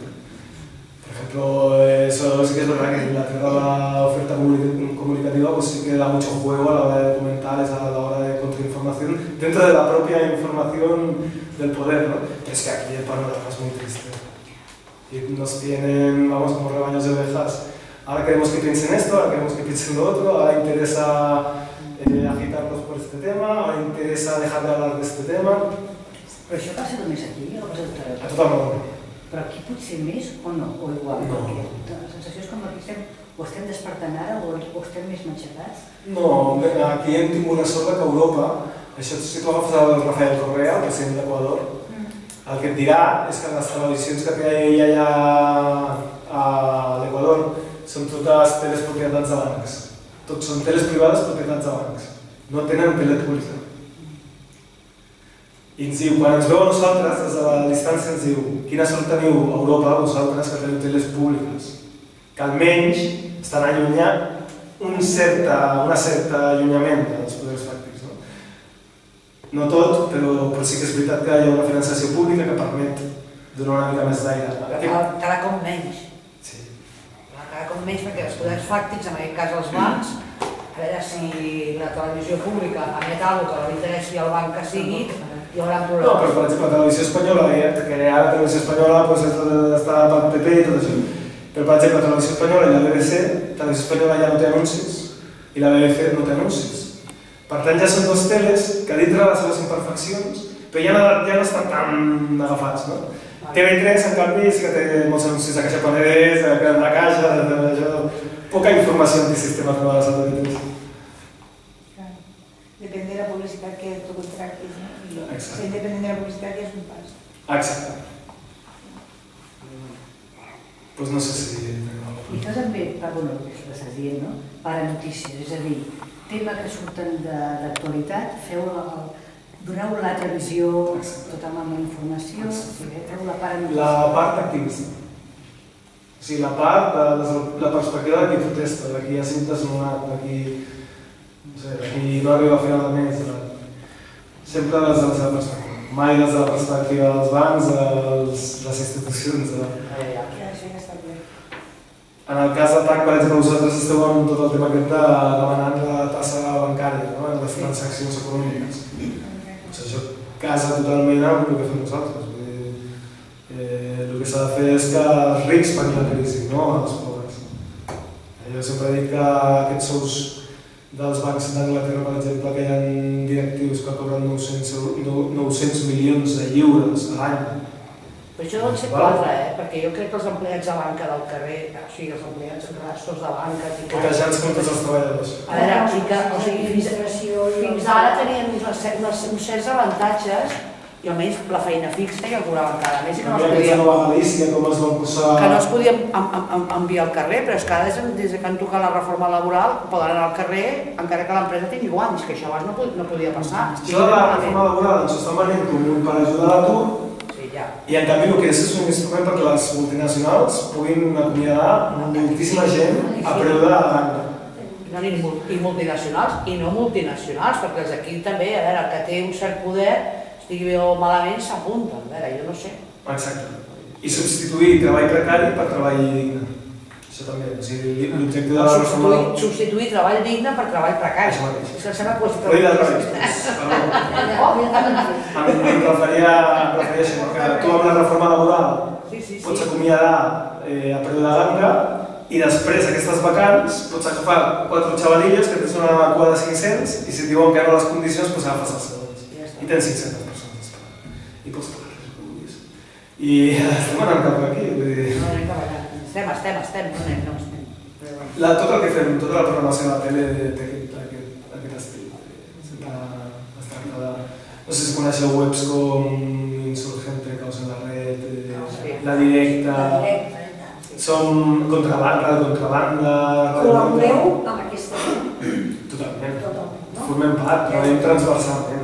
Por ejemplo, eso sí que es verdad que en Inglaterra la oferta comuni- comunicativa pues sí que da mucho juego a la hora de documentales, a la hora de contrainformación, dentro de la propia información del poder, ¿no? Pero es que aquí el panorama es muy triste. Y nos tienen, vamos, como rebaños de ovejas. Ahora queremos que piensen esto, ahora queremos que piensen lo otro, ahora interesa eh, agitarnos por este tema, ahora interesa dejar de hablar de este tema. Però això passa només aquí o passa a tot A arreu? tot el món. Però aquí potser més o no, o igual, No. perquè la sensació és com que estem, o estem despertant ara o, o estem més matxacats. No, aquí hem tingut la sort que Europa, això si tu agafes el Rafael Correa, el president d'Equador, el que et dirà és que les televisions que té ell allà a l'Equador són totes teles propietats de bancs. Tots són teles privades propietats de bancs. No tenen tele pública. I ens diu, quan ens veu a nosaltres, des de la distància ens diu quina sort teniu a Europa, vosaltres, que teniu teles públiques, que almenys estan allunyat un certa, una certa allunyament dels poders fàctics. No? no tot, però, però sí que és veritat que hi ha una finançació pública que permet donar una mica més d'aire. Te la com menys. Sí. menys perquè els poders fàctics, en aquest cas els bancs, a veure si la televisió pública emet alguna que no li interessi al banc que sigui, hi haurà No, problemes. però per exemple, la televisió espanyola, ja, que ara la televisió espanyola pues, és- està pel PP i tot això. Però per exemple, la televisió espanyola i la BBC, la televisió espanyola ja no té anuncis i la BBC no té anuncis. Per tant, ja són dos teles que dintre de les seves imperfeccions, però ja no, ja no estan tan agafats, no? TV3, en canvi, sí que té molts anuncis de caixa panerers, de de la caixa, de, de, de, poca informació antisistema trobades a TV3. Claro. Depende de la publicidad que tú contrates, ¿no? Exacto. ser independiente de la es un paso. Exacte. Pues no sé si... I això també, perdona, el que estàs dient, no? Para notícies, és a dir, tema que surten de l'actualitat, feu la, doneu la televisió tota amb la informació, o sigui, feu la para notícies. La part activista. O sigui, la part de la perspectiva de qui protesta, de qui ha sigut desnonat, de qui, no sé, de qui no arriba a final de mes. De... Sempre des de la seva perspectiva. Mai des de la perspectiva dels bancs, dels, les institucions. De... Está claro. En el cas d'atac, per exemple, vosaltres esteu amb tot el tema aquest de demanant la tassa bancària, no? en les transaccions econòmiques. Doncs això casa totalment amb el que fem nosaltres. Dir, eh, el que s'ha de fer és que els rics pagui la crisi, no els pobres. Jo sempre dit que aquests sous dels bancs d'Anglaterra, per exemple, que hi ha directius que cobren 900, eu- 900 milions de lliures a l'any. Però això deuen ser quatre, eh? perquè jo crec que els empleats de banca del carrer, o sigui, els empleats rastos de banca... i que- Cotejants com tots els treballadors. A veure, que, o sigui, fins, fins ara tenien uns, uns certs avantatges i almenys la feina fixa ja el cobraven cada mes i que no També es podia, nova Galícia, com es van posar... que no es podia en- en- en- enviar al carrer, però és que ara des, des que han tocat la reforma laboral poden anar al carrer encara que l'empresa tingui guanys, que això abans no, no podia passar. Això de la reforma laboral ens ho està venent com un per ajudar a l'atur Sí, ja. i en canvi el que és és un instrument perquè les multinacionals puguin acomiadar moltíssima gent a preu de i multinacionals i no multinacionals, perquè els d'aquí també, a veure, el que té un cert poder, estigui bé o malament, s'apunta. A veure, jo no sé. Exacte. I substituir treball precari per treball digne. Això també. O sigui, l'objectiu de la reforma Substituir, substituir treball digne per treball precari. Això mateix. És que em sembla revés, perdó. A mi em referia, em referia això, que tu amb la reforma laboral Sí, sí, pots sí. acomiadar eh, a preu de banca i després aquestes vacants pots agafar quatre xavalillos que tens una cua de 500 i si et diuen que no les condicions doncs agafes els segons. I tens 500 persones esperant. I pots pagar el que vulguis. I estem anant cap aquí, vull dir... No anem cap allà. Estem, estem, estem, no anem, no estem. La, tot el que fem, tota la programació de la tele té aquest, aquest, aquest estil. Sempre es tracta de... No sé si coneixeu webs com Insurgente, Caos en la Red, eh, Sí. La Directa... La directa. Som contrabanda, contrabanda... Col·laboreu amb aquesta gent, Totalment. totalment, no? Formem part, treballem transversalment.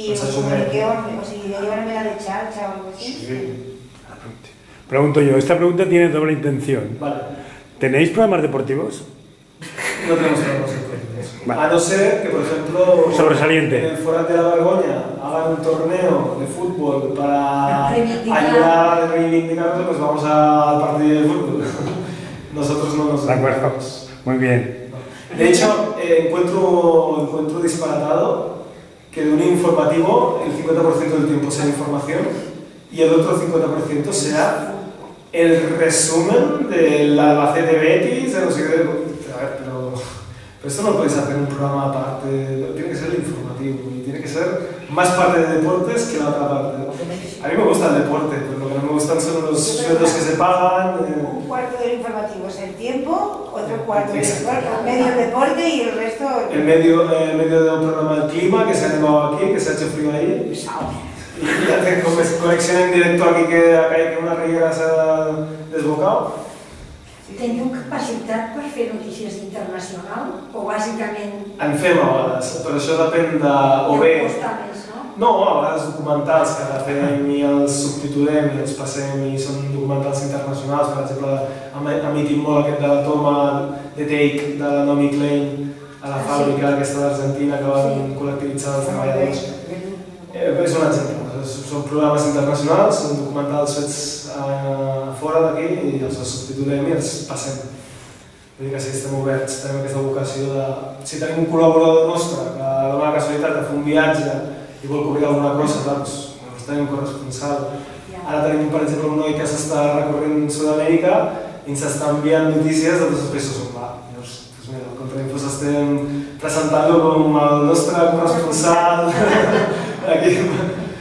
Y os comuniqueu, o sea, llevan a de charcha o algo así. Pregunto yo, esta pregunta tiene doble intención. Vale. ¿Tenéis programas deportivos? No tenemos problemas deportivos. Vale. A no ser que, por ejemplo, Sobresaliente. en el Forat de la Vergoña hagan un torneo de fútbol para Reivindicar. ayudar a reivindicarnos, pues vamos al partido de fútbol. Nosotros no nos De acuerdo. Muy bien. De hecho, eh, encuentro, encuentro disparatado que de un informativo el 50% del tiempo sea información y el otro 50% sea el resumen del Albacete Betis, de no sé qué. A ver, pero, pero esto no podéis hacer un programa aparte, tiene que ser el informativo y tiene que ser más parte de deportes que la otra parte. A mí me gusta el deporte, pero lo que no me gustan son los sueldos que se pagan. eh, Un cuarto del informativo tiempo, otro cuarto Exacto. deporte, medio deporte y el resto... En medio, eh, en medio de un programa del clima que se ha animado aquí, que se ha hecho frío ahí. Y es- conexión en directo aquí que acá hay que una riguera se ha desbocado. Teniu capacitat per fer notícies internacional o bàsicament En fem a vegades, però això depèn de... o bé... no? A vegades documentals que fem i els subtitulem i els passem i són documentals internacionals, per exemple, hem emitit molt aquest de la toma de take de la Naomi Klein a la Ah, sí. fàbrica aquesta d'Argentina que van Sí. col·lectivitzar els treballadors. Eh, és un exemple, és són programes internacionals, són documentals fets eh, fora d'aquí i els subtitulem i els passem. Vull dir que sí, estem oberts, tenim aquesta vocació de... Si tenim un col·laborador nostre que dona la casualitat de fer un viatge i vol cobrir alguna cosa, doncs, doncs tenim un corresponsal. Ara tenim, per exemple, un noi que s'està recorrent Sud-amèrica i ens està enviant notícies de tots els països on va. Llavors, doncs mira, al Contrainfos estem presentant-lo com el nostre corresponsal aquí.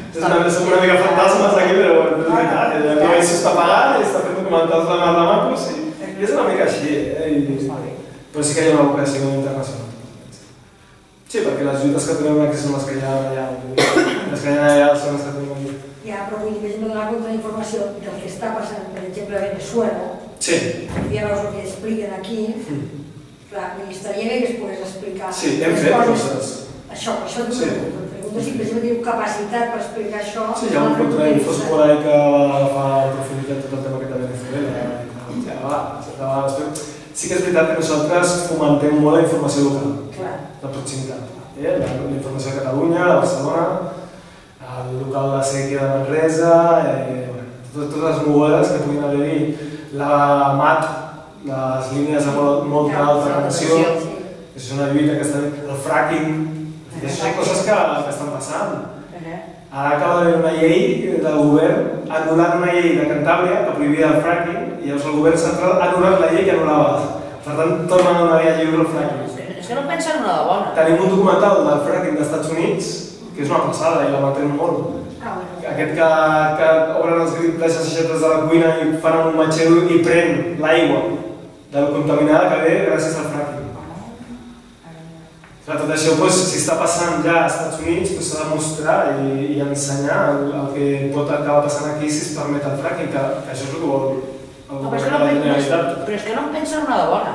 És una, som una mica fantasmes aquí, però bueno, és veritat, el noi s'està pagant i està fent documentals de mar de macos i, i és una mica així, eh? I, però sí que hi ha una vocació internacional. Sí, perquè les lluites que tenim aquí són les que hi ha allà. Les que hi ha allà són les que tenim aquí. Ja, però vull dir, exemple, donar compte informació del que està passant, per exemple, a Venezuela, Sí, ja veus el que expliquen aquí, clar, vull dir, estaria bé que es pogués explicar sí, hem fet coses. coses. Això, això t'ho Sí. pregunto. Si, per exemple, teniu capacitat per explicar això. Sí, hi ha un contrainfos por ahí que va agafar profunditat tot el tema aquest de Venezuela. i Ja va, ja va, Sí que és veritat que nosaltres fomentem molt la informació local, Clar. la proximitat. Eh? La, la informació de Catalunya, de Barcelona, el local de Sèquia de Manresa, eh, totes, totes les mogudes que puguin haver-hi, la MAT, les línies de molt, molta alta tensió, és una lluita que està el fracking, i això són coses que, que estan passant. Ara acaba d'haver una llei del govern anul·lant una llei de Cantàbria que prohibia el fracking i llavors el govern central ha anul·lat la llei que anul·lava. Per tant, tornen a una via lliure al fracking. És que no pensen en una de bona. Tenim un documental del fracking dels Estats Units que és una passada i la mantenen molt. Ah, bueno. Aquest que, que obren els griples aixetes de la cuina i fan un matxero i pren l'aigua de la contaminada que ve gràcies al fracking. Clar, tot això, doncs, si està passant ja als Estats Units, doncs, s'ha de mostrar i, i ensenyar el, el que pot acabar passant aquí si es permet el fracking, que, que això és el que vol el però, govern de la Generalitat. però és que no en pensen una de bona.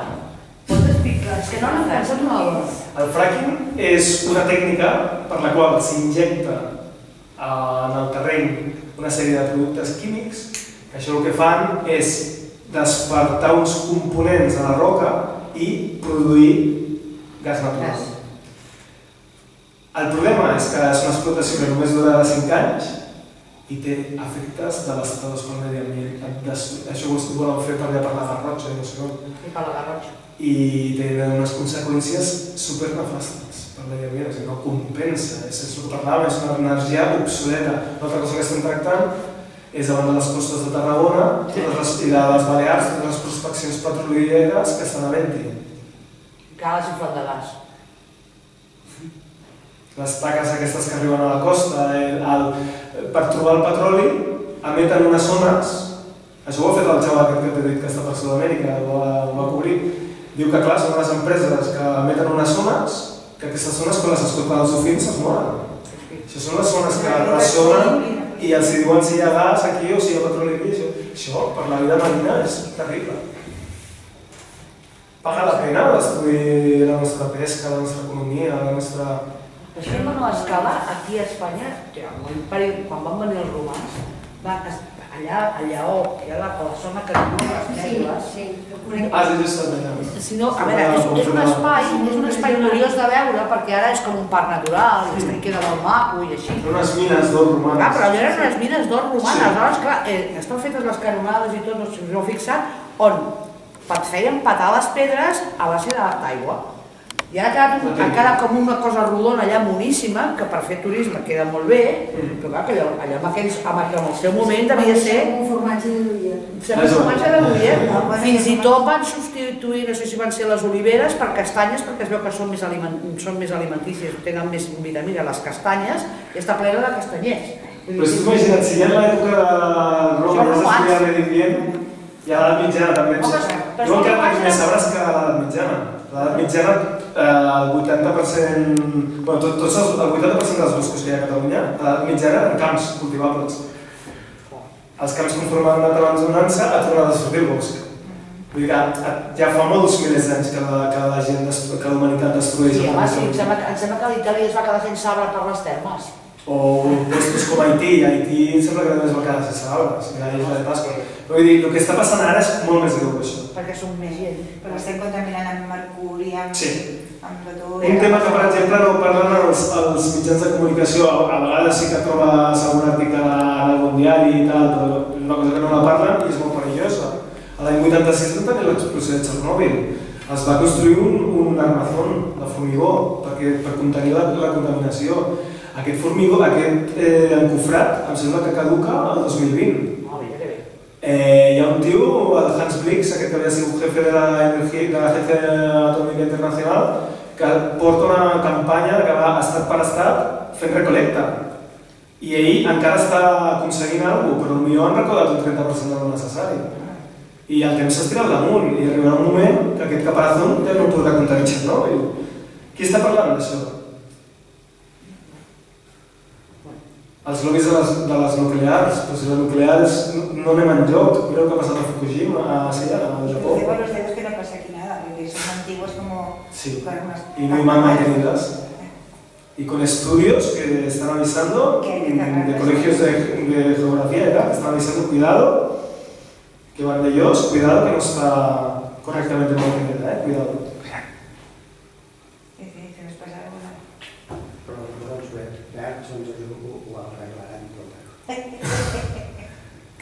Pots explicar? És que no n'han pensat una de bona. El fracking és una tècnica per la qual s'injecta eh, en el terreny una sèrie de productes químics que això el que fan és despertar uns components a la roca i produir gas natural. Gas. El problema és que és una explotació que només dura 5 anys i té efectes devastadors per al medi ambient. Això ho volen fer per allà per la Garrotxa i no sé com. I per la garrotxa. I té unes conseqüències super nefastes per medi ambient, o sigui, no compensa, és, és el que parlàvem, és una energia obsoleta. Una altra cosa que estem tractant és davant de les costes de Tarragona totes les, i de les Balears, totes les prospeccions petrolieres que estan a venti. Cal xifrat de gas. Les taques aquestes que arriben a la costa, el, el, per trobar el petroli, emeten unes zones, això ho ha fet el xaval aquest que t'he dit que està per Sud-amèrica, ho va, ho va cobrir, diu que clar, són unes empreses que emeten unes zones, que aquestes zones quan les escolten els dofins es moren. Això són les zones que ressonen i els diuen si hi ha gas aquí o si hi ha petroli aquí. Això, això per la vida marina és terrible. Paga la pena destruir la nostra pesca, la nostra economia, la nostra... Això en menor escala, aquí a Espanya, quan van venir els romans, allà a Lleó, que hi ha la, zona que diuen les Sí, negles, sí. Ah, sí, justament. allà. Si no, a veure, és, és un espai, és un espai curiós de veure perquè ara és com un parc natural, i està- queda molt maco i així. Són unes mines d'or Clar, romanes. però allò eren unes mines d'or romanes, Sí. aleshores, clar, eh, estan fetes les canonades i tot, no us heu fixat, on feien patar les pedres a base de- d'aigua. I ara ha ha quedat com una cosa rodona allà moníssima, que per fer turisme queda molt bé, però clar, que allò, allò amb, aquells, amb, aquell- en el seu moment devia ser Un formatge de. Sembla un formatge de l'Uller. Fins i tot van substituir, no sé si van ser les oliveres, per castanyes, perquè es veu que són més, aliment, són més alimentícies, tenen més vitamina les castanyes, i està plena de castanyers. Però si t'imagina't, si ja en l'època de Roma ja el medi ambient, i a l'edat mitjana també. Home, però Diuen que són encara romans, més eh? Que l'edat mitjana. Eh, el 80%, bueno, tot, tots els, el 80% dels boscos que hi ha a Catalunya, l'edat mitjana eren camps cultivables. Els camps conforme han anat abandonant-se, ha tornat a sortir el bosc. Vull dir que eh, ja fa molts milers d'anys que la, que la gent, que la humanitat destrueix Sí, home, sí, em sembla, que- em sembla que l'Itàlia es va quedar sense arbre per les termes. O puestos com Haití, Haití em sembla que només va quedar sense arbres, i la isla de Pasqua. Vull dir, el que està passant ara és molt més greu que això. perquè som més gent, perquè estem contaminant amb amb, Sí. tot. Un tema que, per exemple, no parlen els, els mitjans de comunicació, a, vegades sí que trobes algun article en algun diari i tal, però una cosa que no la parlen i és molt perillosa. A l'any 86 vam tenir l'explosió de Txernòbil. Es va construir un, un armazón de formigó perquè, per contenir la, la contaminació. Aquest formigó, aquest eh, encofrat, em sembla que caduca el 2020. Eh, hi ha un tio, el Hans Blix, aquest que havia sigut jefe de la, energia, de l'Agència Atòmica Internacional, que porta una campanya que va estat per estat fent recolecta. I ell encara està aconseguint alguna cosa, però potser han recordat un 30% del necessari. I el temps s'ha estirat damunt, i arribarà un moment que aquest caparazón ja no podrà contenir Txernòbil. Qui està parlant d'això? Els lobbies de les, de les nuclears, si les nuclears no, anem enlloc. Mira el que ha passat a Fukushima, a Sella, al Japó. Llevo los dedos que no pasa aquí nada, porque son antiguos como... Sí, unas- y muy mal mantenidas. Y con estudios que están avisando, de colegios de, de geografía, ¿verdad? que están avisando, cuidado, que van de ellos, cuidado que no está correctamente mantenida, ¿eh? cuidado.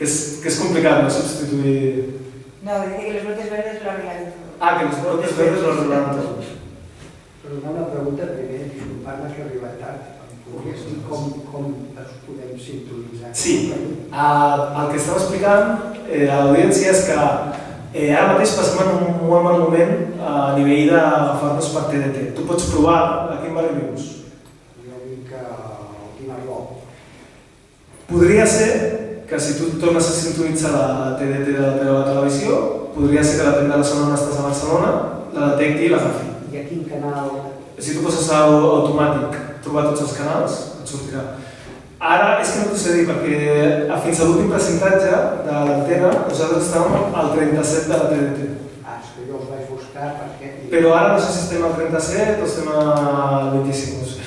Que es, que es complicado ¿no? sustituir... No, dice que los brotes verdes lo arreglan todo. Ah, que los brotes verdes lo arreglan todo. Però una pregunta primer, disculpar-me que he arribat tard. Dir com, com es podem sintonitzar? Sí. Uh, el que estava explicant eh, a l'audiència és que eh, ara mateix passem en un molt mal moment a nivell d'agafar-nos per TDT. Tu pots provar a quin barri vius. Jo vinc al Guinardó. Podria ser que si tu tornes a sintonitzar la TDT de la teva televisió, podria ser que depèn de la zona on estàs a Barcelona, la detecti i l'agafi. I a quin canal? Si tu poses a automàtic trobar tots els canals, et sortirà. Ara és que no t'ho sé dir perquè a- fins a l'últim percentatge de l'antena nosaltres estàvem al 37 de la TDT. Ah, és que jo els vaig buscar perquè... Però ara no sé si estem al 37 o estem al 25, no sé.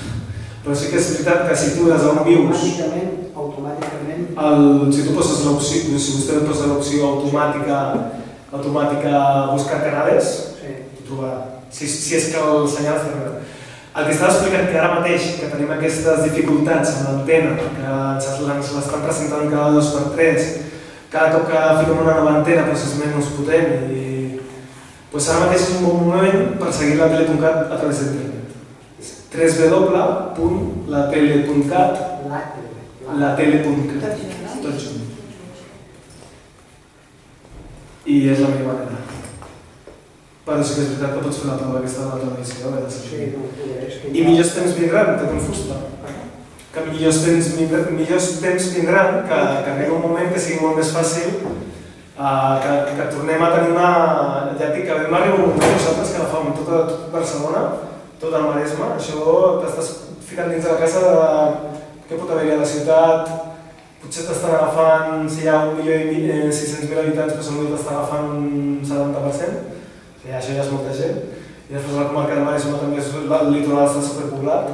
Però sí que és veritat que si tu eres on vius, Automàticament, automàticament, el, si tu poses l'opció, si vostè posa l'opció automàtica, automàtica buscar canales, sí. trobarà. Si, si és que el senyal està rebent. El que estava explicant que ara mateix, que tenim aquestes dificultats amb l'antena, que ens l'estan presentant cada dos per tres, cada cop que fiquem una nova antena doncs és menys potent i doncs ara mateix és un bon moment per seguir la tele.cat a través d'internet. www.latele.cat La, la tele.cat tot junt. I és la meva manera. Però sí que és veritat que pots fer la prova aquesta de la televisió, de Sí, no, I millors temps vindran, que confusta. Que millors temps, millors temps vindran, que, que arribi un moment que sigui molt més fàcil, uh, que, que tornem a tenir una... Ja et dic que vam arribar un moment nosaltres que agafàvem tota, tot Barcelona, tot el Maresme, això t'estàs ficant dins de la casa de... Què pot haver-hi a la ciutat? Potser t'estan agafant, si hi ha un milió i mi- eh, 600.000 habitants, doncs potser t'estan agafant un 70%. O sigui, això ja és molta gent. I després la comarca de Maresme també és, el litoral està superpoblat.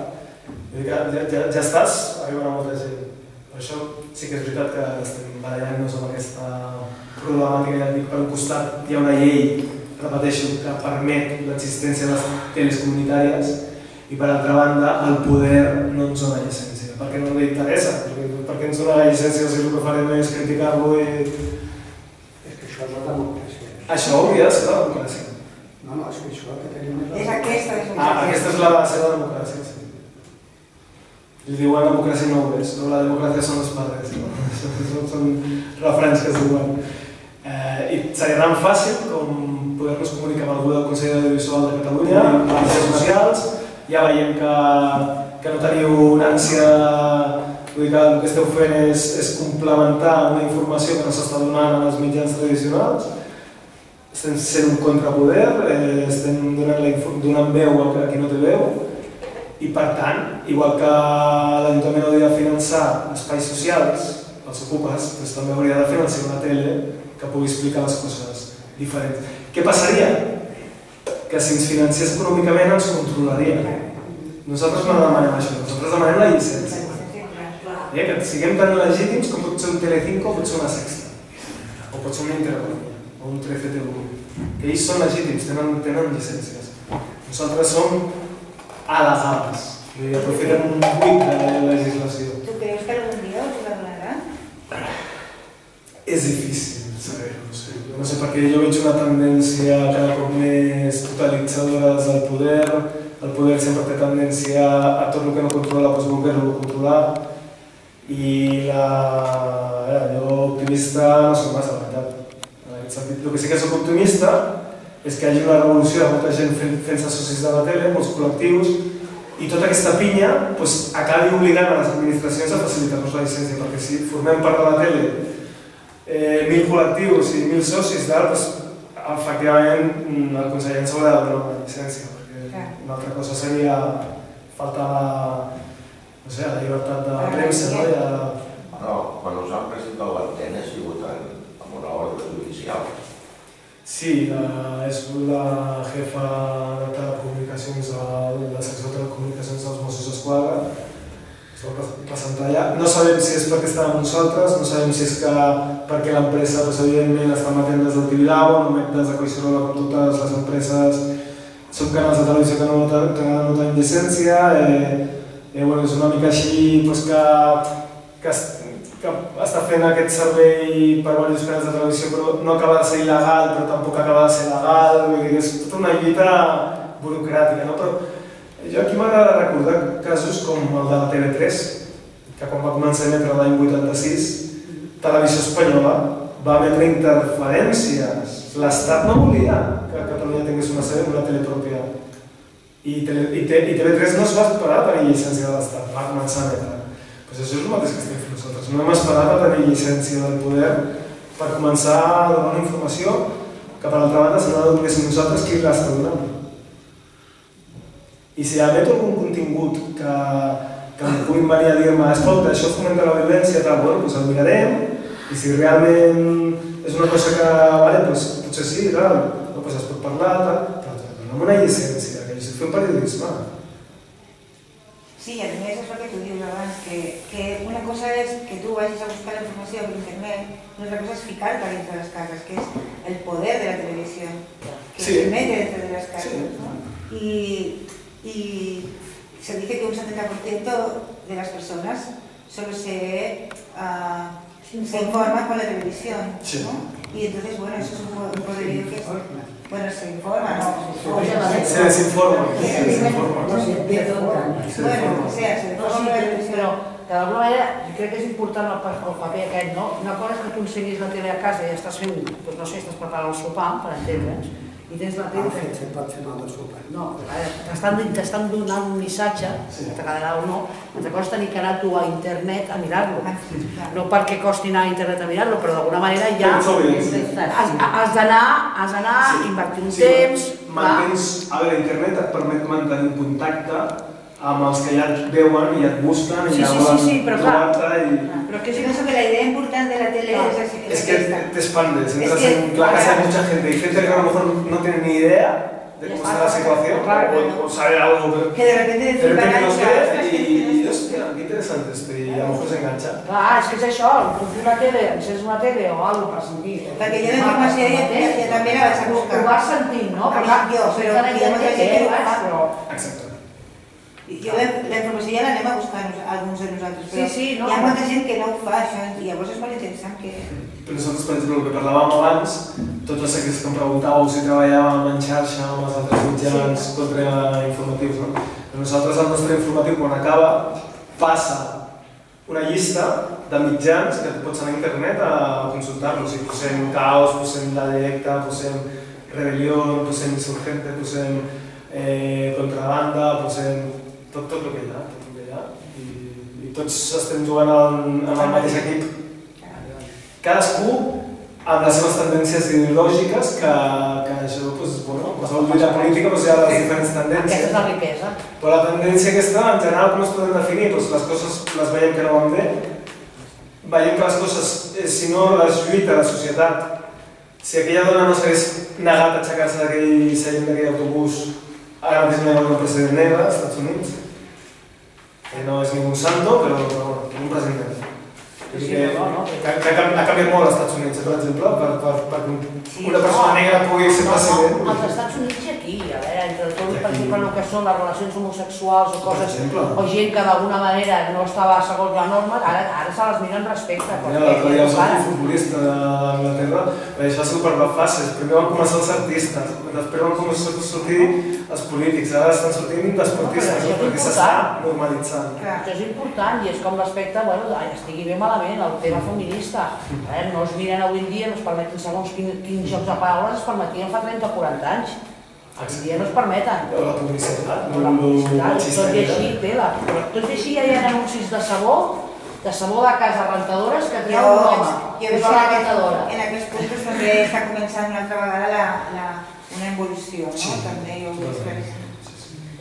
Vull dir que ja, ja, ja estàs arribant a molta gent. Per això sí que és veritat que estem barallant-nos amb aquesta problemàtica. Ja dic, per un costat hi ha una llei, repeteixo, que permet l'existència de les teles comunitàries i per altra banda el poder no ens dona llicència, perquè no li interessa, perquè, perquè ens dona llicència si el que farem és criticar-lo i... És que això és la democràcia. Això hauria de ser la democràcia. No, no, és que això que tenim és... És aquesta és Ah, aquesta és la seva democràcia, sí. Li diuen democràcia no ho és, però la democràcia són els padres, no? són, són refrens que es diuen. Eh, I seria tan fàcil com poder-nos comunicar amb algú del Consell Audiovisual de Catalunya, amb les xarxes socials, ja veiem que, que no teniu una ànsia, vull dir que el que esteu fent és, és complementar una informació que no s'està donant en els mitjans tradicionals, estem sent un contrapoder, eh, estem donant, la, donant veu a qui no té veu, i per tant, igual que l'Ajuntament hauria de finançar espais socials, els ocupes, doncs també hauria de finançar una tele que pugui explicar les coses diferents. Què passaria? Que si ens financés econòmicament ens controlaria. Nosaltres no demanem això, nosaltres demanem la llicència. Eh? Que siguem tan legítims com pot ser un Telecinco o pot ser una Sexta. O pot ser una intereconomia, o un 13TV, que ells són legítims, tenen, tenen llicències. Nosaltres som alegals, i aprofitem un buit de la legislació. Tu creus que algun dia la donaran? És difícil. Jo no sé perquè jo veig una tendència cada cop més totalitzadora des del poder. El poder sempre té tendència a tot el que no controla, doncs voler-lo controlar. I la... Eh, jo optimista no soc massa, la veritat. En aquest sentit, el que sí que soc optimista és que hi hagi una revolució de molta gent fent- fent-se socis de la tele, molts col·lectius, i tota aquesta pinya doncs, acabi obligant a les administracions a facilitar-nos la llicència, perquè si formem part de la tele eh, mil col·lectius i mil socis d'art, doncs, efectivament el conseller ens haurà de donar una llicència, perquè Clar. una altra cosa seria faltar la, no sé, la llibertat de la premsa, no? I la... No, quan us han presentat l'antena ha sigut en, amb una ordre judicial. Sí, la, és la jefa de telecomunicacions de la secció de telecomunicacions dels Mossos d'Esquadra. Es va presentar allà. No sabem si és perquè estava amb nosaltres, no sabem si és que perquè l'empresa, doncs, evidentment, està emetent des del Tibidabo, no emet des de Coixerola com totes les empreses. Són canals de televisió que no, que no tenen llicència. Eh, eh, bueno, és una mica així doncs, que, que, que està fent aquest servei per diversos canals de televisió, però no acaba de ser il·legal, però tampoc acaba de ser legal, vull dir, és tota una lluita burocràtica, no? Però jo aquí m'agrada recordar casos com el de la TV3, que quan va començar a emetre l'any 86, Televisió Espanyola va emetre interferències. L'Estat no volia que Catalunya tingués una sèrie una tele pròpia. I, tele, i, te, I TV3 no es va esperar a tenir llicència de l'Estat, va començar a emetre. Pues això és el mateix que estem fent nosaltres. No hem esperat a tenir llicència del poder per començar a donar informació que per altra banda s'ha de donar nosaltres qui l'està donant. I si emeto algun contingut que, que em puguin venir a dir-me escolta, això fomenta la violència, tal, bueno, doncs el mirarem i si realment és una cosa que, vale, doncs, potser sí, tal, no, doncs es pot parlar, tal, però dona'm una llicència, que jo estic fent periodisme. Sí, a més és el que tu dius abans, que, que una cosa és que tu vagis a buscar la informació per internet, una altra cosa és ficar-te dins de les cases, que és el poder de la televisió, que Sí. se mete dentro de las casas. Sí. ¿no? Y, y se dice que un 70% de las personas solo se, ah, se informa con la televisión. Sí. ¿no? Y entonces, bueno, eso es un, po- un poderío que es... Bueno, se informa, ¿no? Se desinforma, se desinforma. De Bueno, desinforma. o sea, se No, informa sí, con la però, televisión. però que d'alguna manera jo crec que és important el, el paper aquest, no? Una cosa és que tu ensenyis la tele a casa i estàs fent, doncs no sé, estàs preparant el sopar, per entendre'ns, i tens la Ah, tele... fet, pot fer mal de sopar. No, t'estan donant un missatge, Sí. que t'agradarà o no, altra cosa és tenir que anar tu a internet a mirar-lo. Ah. No perquè costi anar a internet a mirar-lo, però d'alguna manera ja has, has d'anar, has d'anar, Sí. invertir un Sí, temps. Mantens, a veure, internet et permet mantenir un contacte amb els que ja et veuen i et busquen i Sí, ja sí, volen sí, sí, però trobar-te i... Però que Yo si pienso que la idea importante de la tele Ah, es, así- Es es que esta. te expandes, entras que- en la casa de mucha gente y gente que a lo mejor no tiene ni idea de cómo está. la situación Claro. o, o sabe algo, pero Que de repente de repente "Vale, los ya, ve que y, tienes- hostia, qué interesante esto y a lo mejor se engancha. Clar, és que és això, comprir una tele, encens una tele o alguna per sentir. Perquè jo la informació ja, ja, ja també la vaig a buscar. ho vas sentint, no? A clar, jo, però que ho vas, fa. però... Jo la, la informació ja l'anem a buscar alguns de nosaltres, però Sí, sí, no. hi ha molta gent que no ho fa, això, i llavors és molt interessant que... Però nosaltres, per exemple, el que parlàvem abans, tots els secrets que em preguntàveu si treballàvem en xarxa amb els altres mitjans sí. contrainformatius, no? Però nosaltres, el nostre informatiu, quan acaba, passa una llista de mitjans que pots anar a internet a consultar-los. Si posem caos, posem la directa, posem rebel·lió, posem insurgente, posem eh, contrabanda, posem tot, tot el que hi ha, tot el que hi ha. I, i tots estem jugant en, en el mateix equip cadascú amb les seves tendències ideològiques que, que això, doncs, bueno, qualsevol lluita política doncs, hi ha les diferents Aquesta és tendències. la riquesa. Però la tendència aquesta, en general, com es poden definir? Doncs les coses les veiem que no van bé, veiem que les coses, eh, si no les lluita la societat, si aquella dona no s'hagués negat a aixecar-se d'aquell seient d'aquell autobús, ara mateix no hi ha un president negre als Estats Units, que no és ningú santo, però, bueno, un president Sí, que, no, no, que, que ha canvi- ha canviat molt als Estats Units, per exemple, per, per, Sí, una persona no. negra pugui ser No, president. no, als Estats Units i aquí, a veure, entre tot, per exemple, el que són les relacions homosexuals o Per coses, o gent que d'alguna manera no estava segons la norma, ara, ara se les miren respecte. Mira, l'altre dia perquè, el futbolista d'Anglaterra, eh, això ha sigut per fases. Primer van començar els artistes, després van començar a sortir els polítics, ara estan sortint d'esportistes, No, no, perquè s'està normalitzant. Clar. Això és important i és com l'aspecte, bueno, estigui bé malament, el tema feminista. Eh? No es miren avui en dia, no es permeten segons quin, quins jocs de paraules es permetien fa 30 o 40 anys. Avui dia no es permeten. O la publicitat, No, la publicitat, tot i així, tela. Tot i així ja hi ha anuncis de sabó, de sabó de casa rentadores que treu un home. jo veig que en aquests punts també està començant una altra vegada la, la, una evolució, no? Sí. Veig que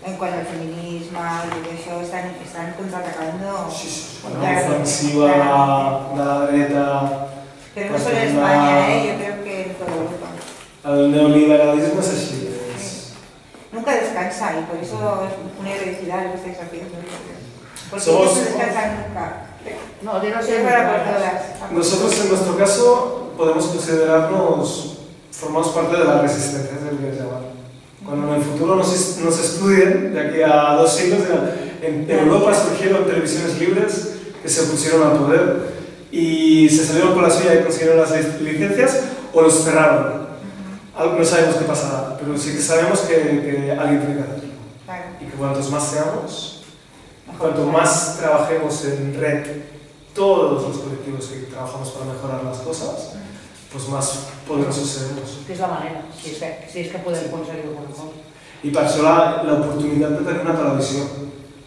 en quant al tot això estan, estan contraatacando Sí, sí, una ofensiva de la dreta, Pero no solo en España, ¿eh? yo creo que en toda Europa. el neoliberalisme és així. És... Nunca descansa y por eso es una heroicidad lo que estáis haciendo. yo. Porque Somos- ellos no descansan nunca. No, de no ser para por todas. Nosotros en nuestro caso podemos considerarnos, formamos parte de la resistencia, es el que llaman. Cuando en el futuro nos, nos estudien, de aquí a dos siglos, en, Europa surgieron televisiones libres que se pusieron al poder y se salieron por la suya y consiguieron las lic- licencias o los cerraron. Algo- No sabemos qué pasará, pero sí que sabemos que, que alguien tiene que hacerlo. Y que cuantos más seamos, cuanto más trabajemos en red, todos los colectivos que trabajamos para mejorar las cosas, pues más poderosos seremos. Que és la manera, si és que, si és que podem aconseguir alguna cosa. Y para eso la, la oportunidad de tener una televisión,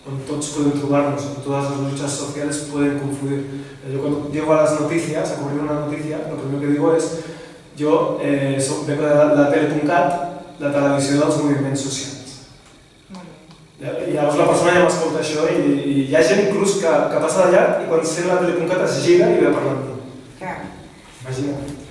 donde todos pueden trobarnos, donde todas las luchas sociales pueden confluir. Yo cuando llego a las noticias, a cubrir una noticia, lo primero que digo es, yo eh, so- vengo de la, la tele.cat, la televisió dels moviments socials. I llavors la persona ja m'escolta això i, i hi ha gent inclús que, que passa de llarg i quan sent la tele.cat es gira i ve a parlar amb mi. Claro. Imagina't.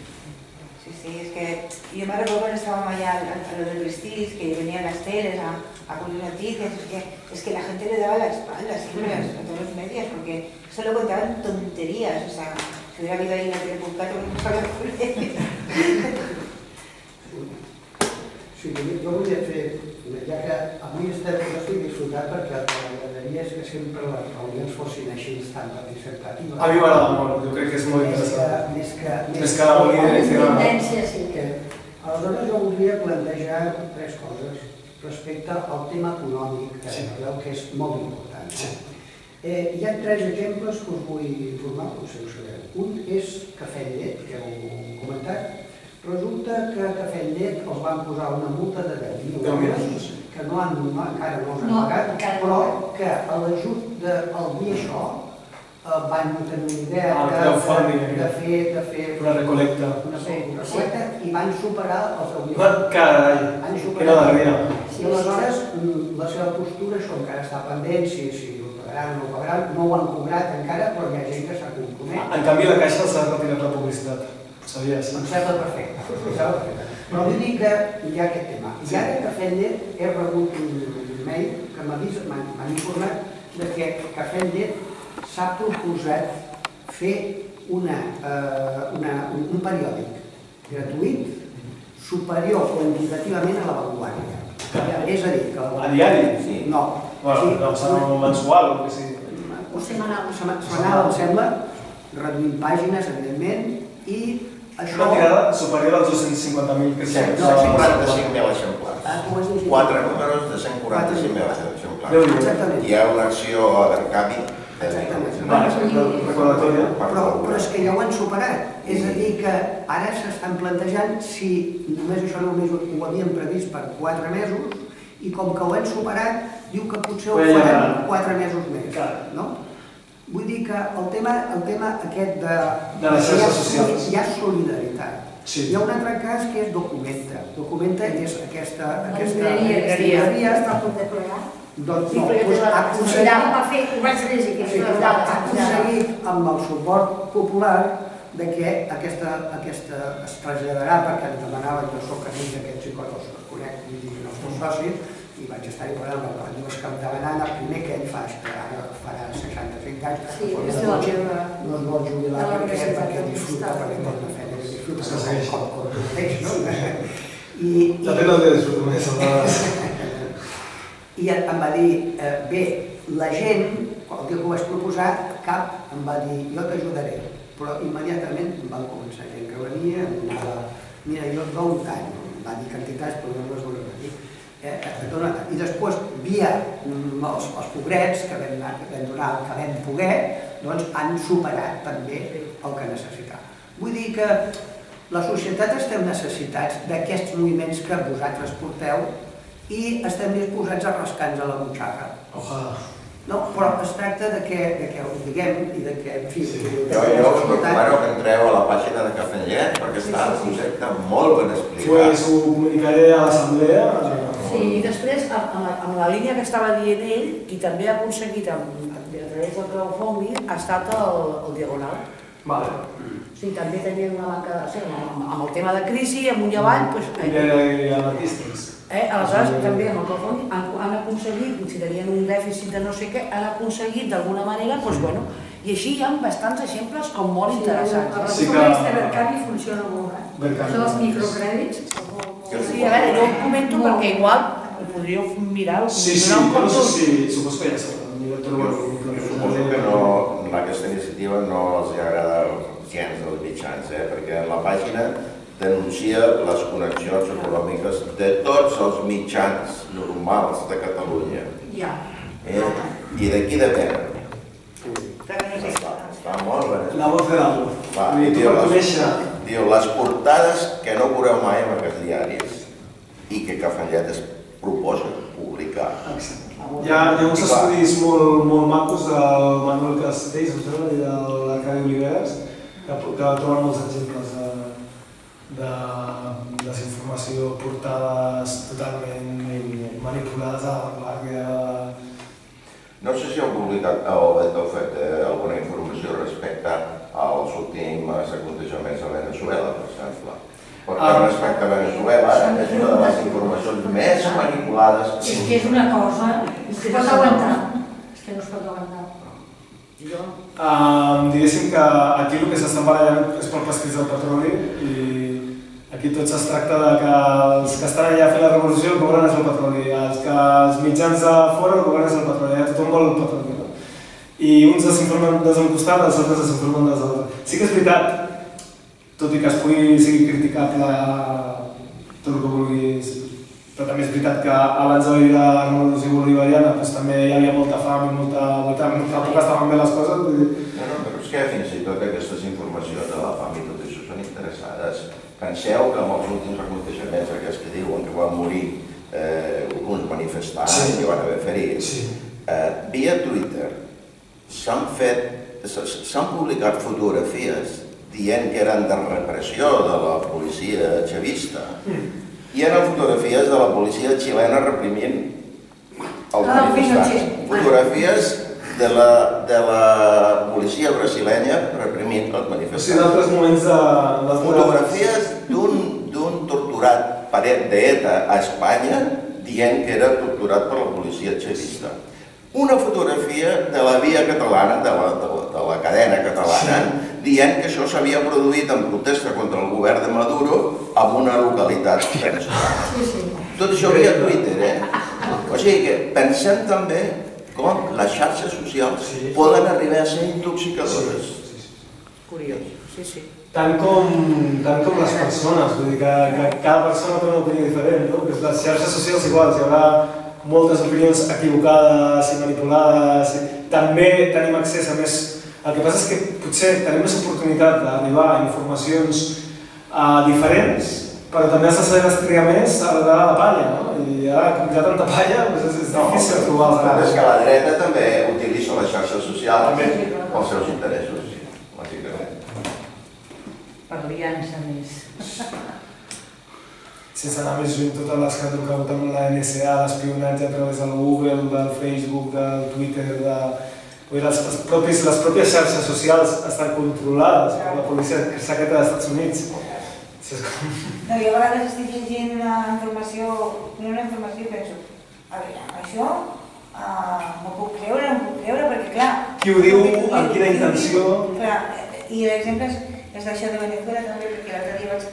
Sí, es que yo me recuerdo cuando estábamos allá a, a lo del Prestige, que venían las teles a, a cubrir noticias, es que, es que la gente le daba la espalda siempre a, a todos los medios, porque solo contaban tonterías, o sea, si hubiera habido ahí la telepulcato, no sabía Sí, jo jo volia fer, ja que avui estem, jo estic disfrutant perquè el que m'agradaria és que sempre les reunions fossin així tan participatives. A mi m'agrada molt, jo crec que és molt Més que, interessant. més que, Més que la direccional. Tendència, sí. que aleshores jo voldria plantejar tres coses respecte al tema econòmic, que Sí. sí. que és molt important. Sí. Eh, hi ha tres exemples que us vull informar, potser ho sabeu. Un és Cafè Llet, que heu comentat. Resulta que a Cafè Llet els van posar una multa de 10.000 10.000 euros, que no han, encara no els han No, pagat, però que a l'ajut del dir això eh, van tenir una idea Ah, de, crowdfunding, de, de, fer, de fer Una recolecta. una Sí. recolecta i van superar els 10.000 Va, Carai, Han que superat. no darrere. I aleshores mm, la seva postura, això encara està pendent, si, si ho pagaran o no ho pagaran, no ho han cobrat encara, però hi ha gent que s'ha compromès. En canvi, la Caixa s'ha retirat la publicitat. Ho sabies? Em sembla perfecte. em sembla perfecte. Però vull dir que hi ha aquest tema. I ara que Fender he rebut un mail que m'han informat de que Llet s'ha proposat fer una, eh, una, un, un periòdic gratuït superior quantitativament a l'avantguàrdia. És a dir, que... A diari? Sí. No. Bueno, Sí, no, un mensual o que sigui. o setmanal, setmanal, em sembla, reduint pàgines, evidentment, i això... Una tirada superior als 250.000 que s'ha... 145.000 exemplars. Ah? Quatre números de 145.000 exemplars. Exactament. Hi ha una acció a Vercavi de Exactament. Vale, recordatòria. Però, però és que ja ho han superat. És a dir, que ara s'estan plantejant si només això només ho, havien previst per quatre mesos i com que ho han superat, diu que potser ho faran quatre mesos més. No? Vull dir que el tema, el tema aquest de... De les xarxes socials. Hi ha solidaritat. Sí. Hi ha un altre cas que és Documenta. Documenta és aquesta... aquesta llibreria. aquesta llibreria Està a punt de plegar. doncs no, doncs ho va fer, ho vaig llegir, que sí, és amb el suport popular de que aquesta, aquesta es traslladarà perquè em demanava, jo soc amic d'aquests psicòlegs, els conec, vull dir, els meus socis, i vaig estar-hi parlant amb el Lluís Capdavanana, primer que ell fa, que ara farà 65 anys, Sí, però és no de la vol- no es vol jubilar de la perquè, perquè disfruta, perquè té una feina que disfruta, Es segueix. com, com, com tot ells, no? I, i, També no té disfruto més, a vegades. i em va dir, eh, bé, la gent, el dia que ho vaig proposar, cap em va dir, jo t'ajudaré, però immediatament em van començar gent que venia, em anava, mira, jo et dono tant, em va dir quantitats, però no les volia dir, eh, tant. I després, via mm, els, els pobrets que vam, que vam donar el que vam poder, doncs han superat també el que necessitava. Vull dir que la societat estem necessitats d'aquests moviments que vosaltres porteu i estem disposats a rascar-nos a la butxaca. Ojalà. No, però es tracta de que, de que ho diguem i de que, en fi, Sí. Jo, jo us recomano que entreu a la pàgina de Cafè Llet perquè està el concepte molt ben explicat. Pues ho comunicaré a l'assemblea. Sí, i després, amb, amb, la- amb la línia que estava dient ell, qui també ha aconseguit amb, amb, a través del crowdfunding ha estat el, el Diagonal. Vale. Sigui, també tenien una manca de... O sigui, amb, amb el tema de crisi, amunt i avall, doncs, I eh, de anarquistes. eh, aleshores també amb el crowdfunding han, han aconseguit, si tenien un dèficit de no sé què, han aconseguit d'alguna manera, doncs bueno, i així hi ha bastants exemples com molt interessants. El Eh? Sí que- Mercadi funciona molt, eh? Mercadi. Això dels microcrèdits. Sí, a veure, jo ho comento perquè igual ho podríeu mirar, Sí, sí, un no sé si... Suposo que ja suposo que no, aquesta iniciativa no els agrada gens dels mitjans, eh? perquè la pàgina denuncia les connexions econòmiques de tots els mitjans normals de Catalunya. Ja. Eh? I d'aquí no sé. Està, està molt ben La voz de l'algo. Va, dir, tu per conèixer... diu, les portades que no veureu mai en aquests diaris i que Cafallet es proposa publicar. Hi ha, hi ha uns estudis molt, molt macos del Manuel Castells, em sembla, i de l'Arcadi Oliveres, que, que troben molts exemples de, de desinformació, portades totalment manipulades a la vanguardia. No sé si heu publicat o heu fet eh, alguna informació respecte als últims aconteixements a Venezuela, per exemple. Perquè Ah. respecte a Venezuela és una de les informacions més manipulades És que és una cosa que es pot aguantar. És que no es pot aguantar. Jo, Um, diguéssim que aquí el que s'estan barallant és pel pastís del petroli i aquí tot es tracta de que els que estan allà fent la revolució el que és el petroli, els que els mitjans de fora el que és el petroli, allà tothom vol el petroli. No? I uns desinformen des d'un costat, els altres desinformen des de l'altre. Sí que és veritat, tot i que es pugui sigui criticable tot el que vulguis, però també és veritat que abans de la revolució bolivariana doncs, també hi havia molta fam i molta tampoc estaven bé les coses, vull dir, No, no, però és que fins i tot aquestes informacions de la fam i tot això són interessades. Penseu que amb els últims aconteixements aquests que diuen que van morir eh, alguns manifestants Sí. que van haver ferits, Sí. eh, via Twitter s'han fet, s'han publicat fotografies dient que eren de repressió de la policia xavista i eren fotografies de la policia xilena reprimint els Ah, manifestants. Pinochet. Fotografies de la, de la policia brasilenya reprimint els O sigui, manifestants. d'altres moments de... d'altres- Fotografies torturat paret d'ETA a Espanya dient que era torturat per la policia xavista. Una fotografia de la via catalana, de la, de la, de la cadena catalana, dient que això s'havia produït en protesta contra el govern de Maduro en una localitat veneçolana. Sí, sí. Tot això via Twitter, eh? O sigui que pensem també com les xarxes socials Sí. poden arribar a ser intoxicadores. curiós, sí, sí. Tant com, tant com les persones, vull dir que, que cada persona té una opinió diferent, no? Que les xarxes socials iguals, hi haurà moltes opinions equivocades i manipulades, i també tenim accés a més... El que passa és que potser tenim més oportunitat d'arribar a informacions uh, diferents, però també has de saber destriar més a de la palla, no? I ara, com hi ha tanta palla, doncs és, és difícil trobar els És que la dreta també utilitza les xarxes socials També. pels seus interessos. Aliança més. sense anar més lluny, totes les que trucat amb la NSA, l'espionatge a través del Google, del Facebook, del Twitter, de... Les, les, propis, les pròpies xarxes socials estan controlades per la policia secreta dels Estats Units. Sí, és com... No, jo a vegades estic llegint una informació, no una informació i penso, a veure, això uh, m'ho puc creure, no m'ho puc creure, perquè clar... Qui ho diu, amb quina intenció? Clar, eh, i l'exemple és, és d'això de Venezuela també, perquè l'altre dia vaig,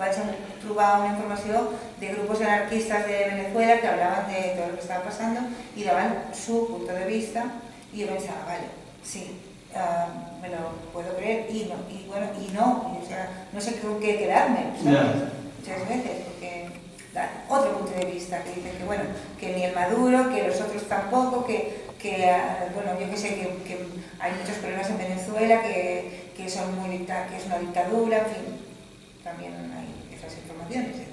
vaig trobar una informació de grupos anarquistas de Venezuela que hablaban de todo lo que estaba pasando y daban su punto de vista y yo pensaba, vale, sí, ah, me lo puedo creer y no, y bueno, y no, y, o sea, no sé con qué quedarme, ¿sabes? Ya. Muchas veces, porque dan otro punto de vista, que dicen que bueno, que ni el Maduro, que los otros tampoco, que, que ah, bueno, yo que sé, que, que hay muchos problemas en Venezuela, que, que son muy dicta- que es una dictadura, en fin, también hay esas informaciones. ¿eh?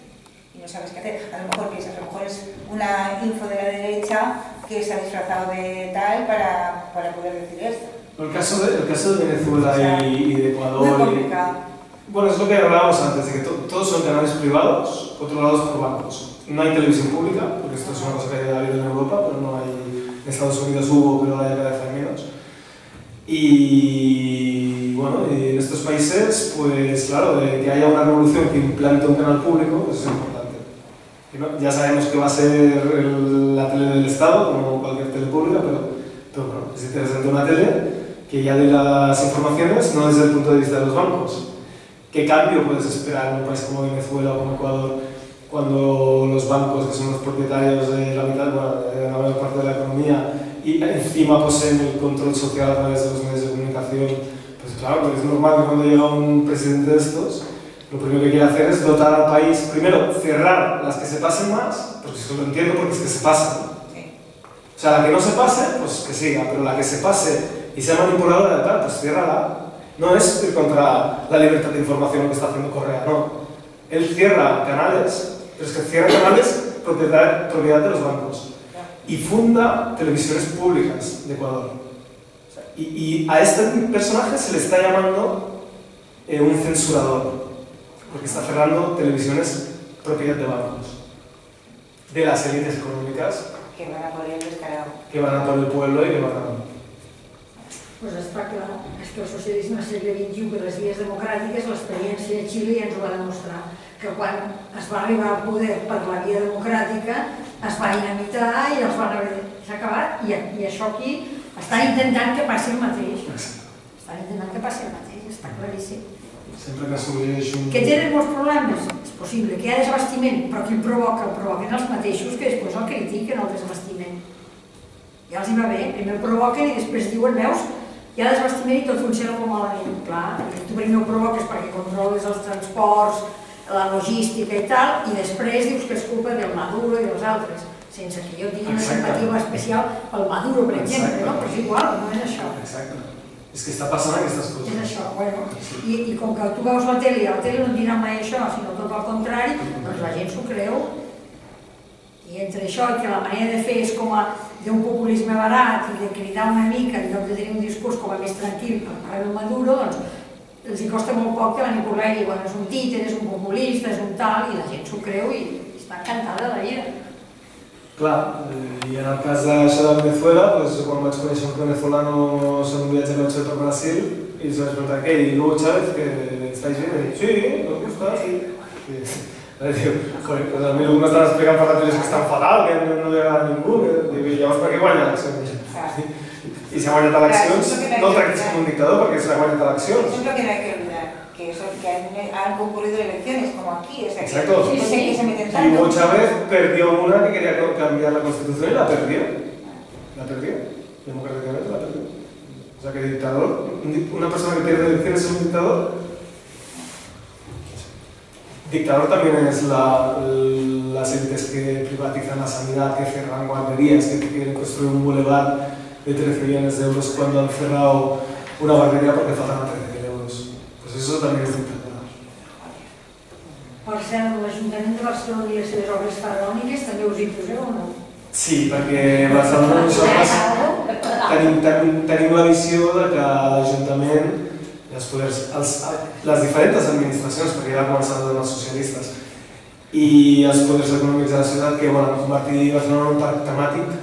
Y no sabes qué hacer. A lo mejor piensas, a lo mejor es una info de la derecha que se ha disfrazado de tal para, para poder decir esto. El caso de, el caso de Venezuela y, y de Ecuador. complicado. Bueno, es lo que hablábamos antes, de que to- todos son canales privados controlados por bancos. No hay televisión pública, porque esto es una cosa que ha habido en Europa, pero no hay. En Estados Unidos hubo, pero ya cada vez hay menos. Y bueno, en estos países, pues claro, de que haya una revolución que implante un canal público, eso es importante. No- ya sabemos que va a ser el- la tele del Estado, como cualquier tele pública, pero, pero bueno, es interesante una tele que ya dé las informaciones no desde el punto de vista de los bancos. ¿Qué cambio puedes esperar en un país como Venezuela o como Ecuador cuando los bancos, que son los propietarios de la mitad, bueno, de la mayor parte de la economía, y encima poseen el control social a través de los medios de comunicación? Pues claro, pues es normal que cuando llega un presidente de estos, lo primero que quiere hacer es dotar al país, primero, cerrar las que se pasen más, porque eso lo entiendo porque es que se pasan. O sea, la que no se pase, pues que siga, pero la que se pase y sea manipuladora de tal, pues ciérrala. No es ir contra la libertad de información lo que está haciendo Correa, no. Él cierra canales, pero es que cierra canales propiedad, propiedad de los bancos. Y funda televisiones públicas de Ecuador. Y, y a este personaje se le está llamando eh, un censurador, porque está cerrando televisiones propiedad de bancos, de las élites económicas Que van a por el descarado. que van a por el pueblo y que van a... Pues està clar, és que el socialisme al segle XXI per les vies democràtiques, l'experiència de Xile ja ens ho va demostrar, que quan es va arribar al poder per la via democràtica es va inhabilitar i els van haver... S'ha acabat i, i això aquí estan intentant que passi el mateix. Estan intentant que passi el mateix, està claríssim. Sempre que sorgeix un... Que tenen molts problemes? És possible. Que hi ha desabastiment, però qui el provoca? El provoquen els mateixos que després el critiquen, el desabastiment. Ja els hi va bé, primer el provoquen i després diuen, veus, hi ha desabastiment i tot funciona molt malament. Clar, tu primer ho provoques perquè controles els transports, la logística i tal, i després dius que és culpa del Maduro i dels altres, sense que jo tingui una simpatia especial pel Maduro, per exemple, Exacte. no? Però és igual, no és això. Exacte. És que està passant aquestes És coses. això, bueno, i, i com que tu veus la tele i a la tele no et diran mai això, sinó tot el contrari, doncs la gent s'ho creu. I entre això i que la manera de fer és com a d'un populisme barat i de cridar una mica en lloc de tenir un discurs com a més tranquil per part del Maduro, doncs els hi costa molt poc que manipular i diuen és un títer, és un populista, és un tal, i la gent s'ho creu i està encantada de la vida. Clar, eh, i en el cas d'això de Venezuela, pues, quan vaig conèixer un venezolano en un viatge vaig per Brasil, i els vaig preguntar, què, i Hugo Chávez, que estáis bien? Y, sí, nos gusta, sí. Joder, lo que m'estan explicant per la tele és que estan fatal, que no, no li agrada a ningú, que, dic, i llavors per què guanya eleccions? I si ha guanyat eleccions, no el tractis com un dictador perquè s'ha guanyat eleccions. es lo que no hay que olvidar, que, eso, que han, han concurrido elecciones, como aquí, o sea, que, Exacto. no sé qué se meten Y tanto. Hugo Chávez perdió una que quería cambiar la constitución y la perdió. La perdió. Democráticamente la perdió. O sea que dictador, un di- una persona que pierde elecciones es un dictador. Dictador también es la, las élites que privatizan la sanidad, que cierran guarderías, que quieren construir un boulevard de 13 millones de euros cuando han cerrado una guardería porque faltan 13.000 euros. Pues eso también es dictadura. Per cert, l'Ajuntament de Barcelona i les seves obres faraòniques també us hi poseu o no? Sí, perquè Barcelona nosaltres tenim, tenim, tenim la visió de que l'Ajuntament els poders, els, les diferents administracions, perquè ja ha començat amb els socialistes, i els poders econòmics de la ciutat que volen convertir Barcelona en un parc temàtic,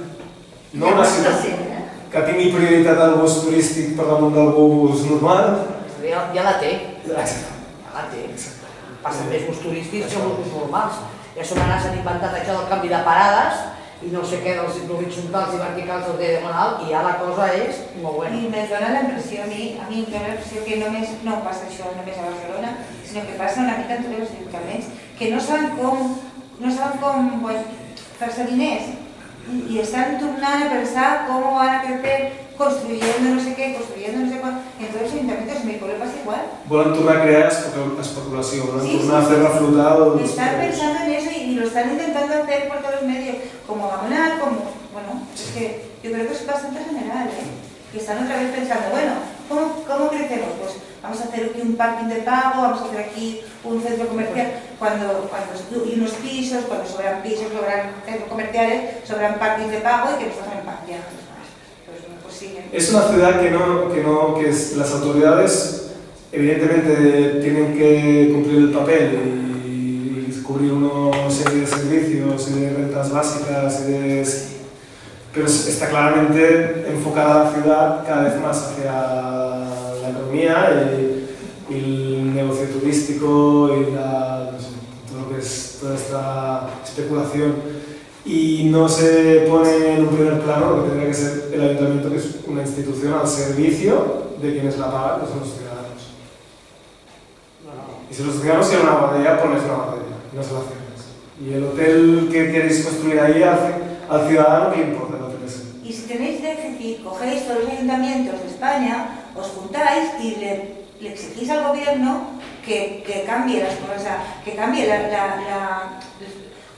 no una ciutat que tingui prioritat al bus turístic per damunt del bus normal. Ja, ja la té, Exacte. ja la té. Passen més bus turístics que bus normals. Ja ara s'han inventat això del canvi de parades i no sé què dels horitzontals i verticals del diagonal i ja la cosa és molt buena. I me dona la impressió a mi, a mi em dona la impressió que només no passa això només a Barcelona, sinó que passa una mica en tots els ajuntaments, que no saben com, no saben com pues, fer-se diners i, i estan tornant a pensar com van a crecer construyendo no sé qué, construyendo no sé y en todos los ayuntamientos en mi pueblo pasa igual. Volen tornar a crear espe- especulació, volen Sí, tornar sí, a fer sí, sí. reflotar els... Están pensando en eso y, y lo están intentando hacer por todos los medios, como Gamonal, como... Bueno, es que yo creo que es bastante general, ¿eh? Que están otra vez pensando, bueno, ¿cómo, cómo crecemos? Pues vamos a hacer aquí un parking de pago, vamos a hacer aquí un centro comercial, cuando, cuando y unos pisos, cuando sobran pisos, sobran centros comerciales, sobran parking de pago y que nos hacen parquear. Pues, bueno, pues siguen. Es una ciudad que no, que no, que es- las autoridades evidentemente tienen que cumplir el papel cubrir una serie de servicios y de rentas básicas y de, pero es- está claramente enfocada la ciudad cada vez más hacia la economía y, y el negocio turístico y la, no sé, todo lo que es toda esta especulación. Y no se pone en un primer plano lo que tendría que ser el ayuntamiento, que es una institución al servicio de quienes la pagan, que son los ciudadanos. Y si los ciudadanos quieren una guardería, pones una guardería, no se la cierres. Y el hotel que queréis construir ahí, al, al ciudadano, ¿qué le importa el hotel ese? Y si tenéis déficit, cogéis todos los ayuntamientos de España, os juntáis y le, le exigís al gobierno que, que cambie las cosas, que cambie la, la, la-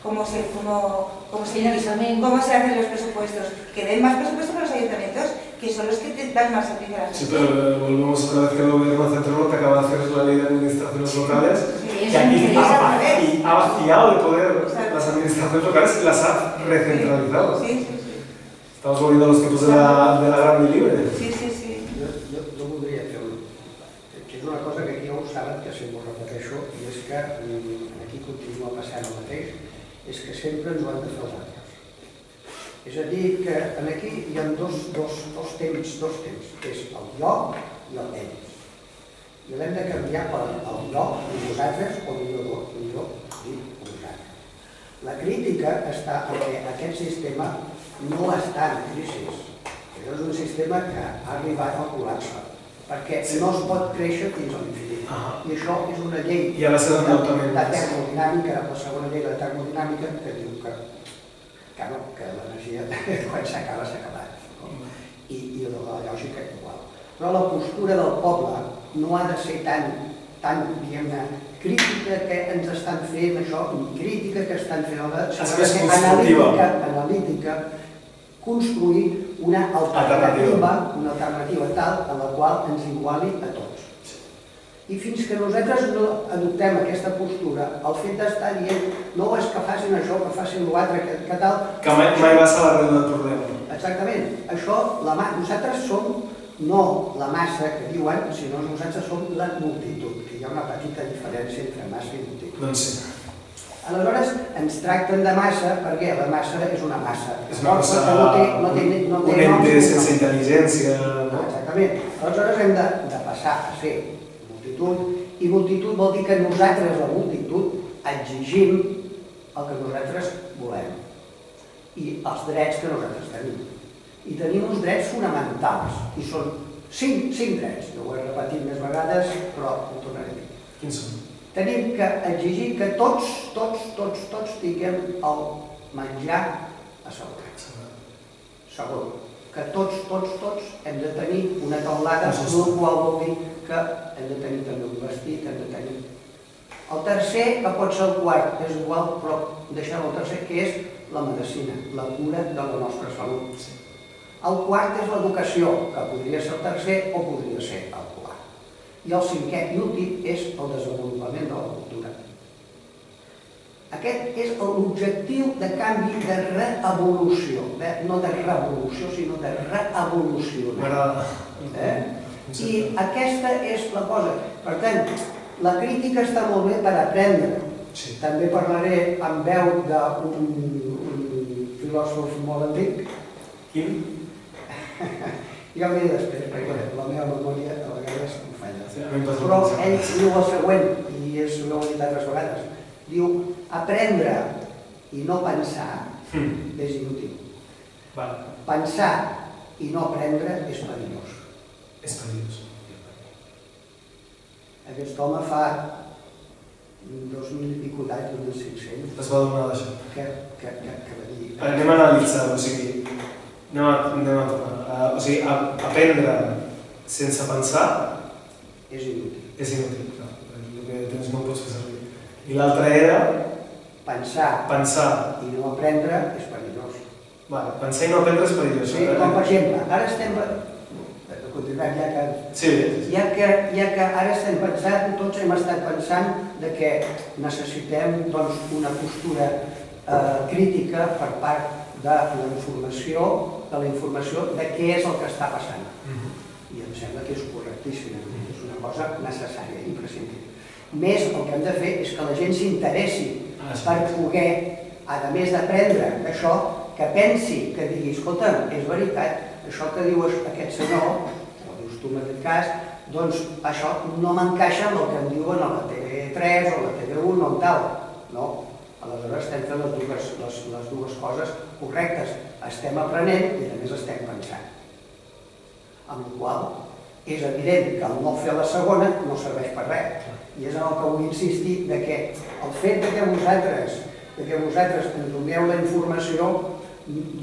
cómo, se, cómo, cómo, se, Financiamiento. cómo se hacen los presupuestos, que den más presupuesto para los ayuntamientos, que son los que te dan más servicio a la Sí, pero eh, volvemos otra vez que el gobierno central lo que acaba de hacer es la ley de administraciones locales, Sí, que aquí ha, vaciado de poder Exacto. las administraciones locales y las ha recentralizado. Sí, sí, sí. Estamos volviendo a los tiempos de la, de la gran y libre. Sí, sí, sí. Jo, jo, jo voldria fer un... que és una cosa que aquí ja ho saben, que sempre repeteixo, i és que mm, aquí continua passant el mateix, és que sempre ens ho han de fer els altres. És a dir, que aquí hi ha dos, dos, dos temps, dos temps, que és el jo i el ells. I l'hem de canviar per el jo i nosaltres, o millor, millor dir nosaltres. La crítica està en que aquest sistema no està en crisi. És un sistema que ha arribat al col·lapse, perquè no es pot créixer fins a l'infinit. Ah. I això és una llei I de ser de, de termodinàmica, la segona llei de termodinàmica, que diu que, que, no, que l'energia quan s'acaba s'ha acabat. No? I, I la lògica igual. Però la postura del poble no ha de ser tan, tan diguem-ne, crítica que ens estan fent això, ni crítica que estan fent ser sinó que analítica, analítica, construir una alternativa, una alternativa tal en la qual ens iguali a tots. I fins que nosaltres no adoptem aquesta postura, el fet d'estar dient no és que facin això, que facin l'altre, que, que tal... Que mai, mai va ser l'arrel del problema. Exactament. Això, la, ma- nosaltres som no la massa que diuen, sinó nosaltres som la multitud, que hi ha una petita diferència entre massa i multitud. Doncs sí. Aleshores, ens tracten de massa perquè la massa és una massa. És una que no té, no té, no té un ente sense intel·ligència, no? Exactament. Aleshores hem de, de passar a ser multitud, i multitud vol dir que nosaltres, la multitud, exigim el que nosaltres volem i els drets que nosaltres tenim. I tenim uns drets fonamentals, i són cinc, cinc drets. Jo ho he repetit més vegades, però ho tornaré a dir. Quins són? Tenim que exigir que tots, tots, tots, tots tinguem el menjar assegurat. Segon, que tots, tots, tots hem de tenir una taulada, Això el qual vol dir que hem de tenir també un vestit, hem de tenir... El tercer, que pot ser el quart, és igual, però deixem el tercer, que és la medicina, la cura de la nostra salut. El quart és l'educació, que podria ser el tercer o podria ser el quart. I el cinquè i últim és el desenvolupament de la cultura. Aquest és l'objectiu de canvi de reevolució, de, no de revolució, sinó de reevolució. Eh? I aquesta és la cosa. Per tant, la crítica està molt bé per aprendre. Sí. També parlaré amb veu d'un un filòsof molt antic, Quin? ja ho diré després, perquè la meva memòria a vegades Però ell diu el següent, i és una unitat diverses vegades. Diu, aprendre i no pensar Mm. és inútil. Vale. Pensar i no aprendre és perillós. És perillós. Aquest home fa 2.000 i pico d'anys, 2.500, Es va donar d'això. que, que, que, que va dir... Anem a analitzar, o sigui, anem a, anem a tornar. Uh, o sigui, a, aprendre sense pensar És inútil. és inútil, clar. El que tens no ho pots fer servir. I l'altre era Pensar pensar. i no aprendre és perillós. Vale, pensar i no aprendre és perillós. Sí, com per exemple, ara estem... Continuem, ja que Sí, Ja que, ja que ara estem pensant, tots hem estat pensant de que necessitem doncs, una postura eh, crítica per part de la informació, de la informació de què és el que està passant. Mhm. I em sembla que és correctíssim, és una cosa necessària i imprescindible. Més el que hem de fer és que la gent s'interessi Ah, sí. per poder, a més d'aprendre això, que pensi, que digui, escolta, és veritat, això que diu aquest senyor, o dius tu en aquest cas, doncs això no m'encaixa amb el que em diuen a la TV3 o a la TV1 o tal. No, aleshores estem fent les dues, les, les dues coses correctes. Estem aprenent i a més estem pensant. Amb la qual és evident que el no fer la segona no serveix per res. I és en el que vull insistir de que el fet de que vosaltres, de que vosaltres ens doneu la informació,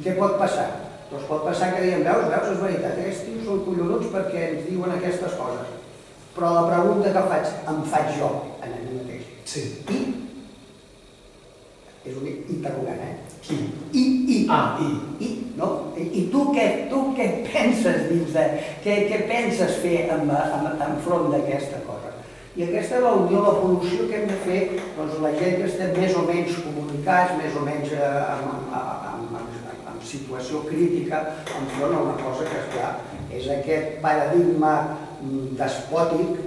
què pot passar? Doncs pot passar que diguem, veus, veus, és veritat, aquests tios són collonuts perquè ens diuen aquestes coses. Però la pregunta que faig, em faig jo, en mi mateix. Sí. I? És un interrogant, eh? Qui? I, i. Ah, i. I, no? I, i tu, què, tu què penses dins de... Què, què penses fer en, en, enfront d'aquesta cosa? I aquesta és la unió, l'evolució que hem de fer, doncs la gent que estem més o menys comunicats, més o menys eh, amb, amb, amb, amb, amb situació crítica, enfront a una cosa que, esclar, és aquest paradigma mm, despòtic,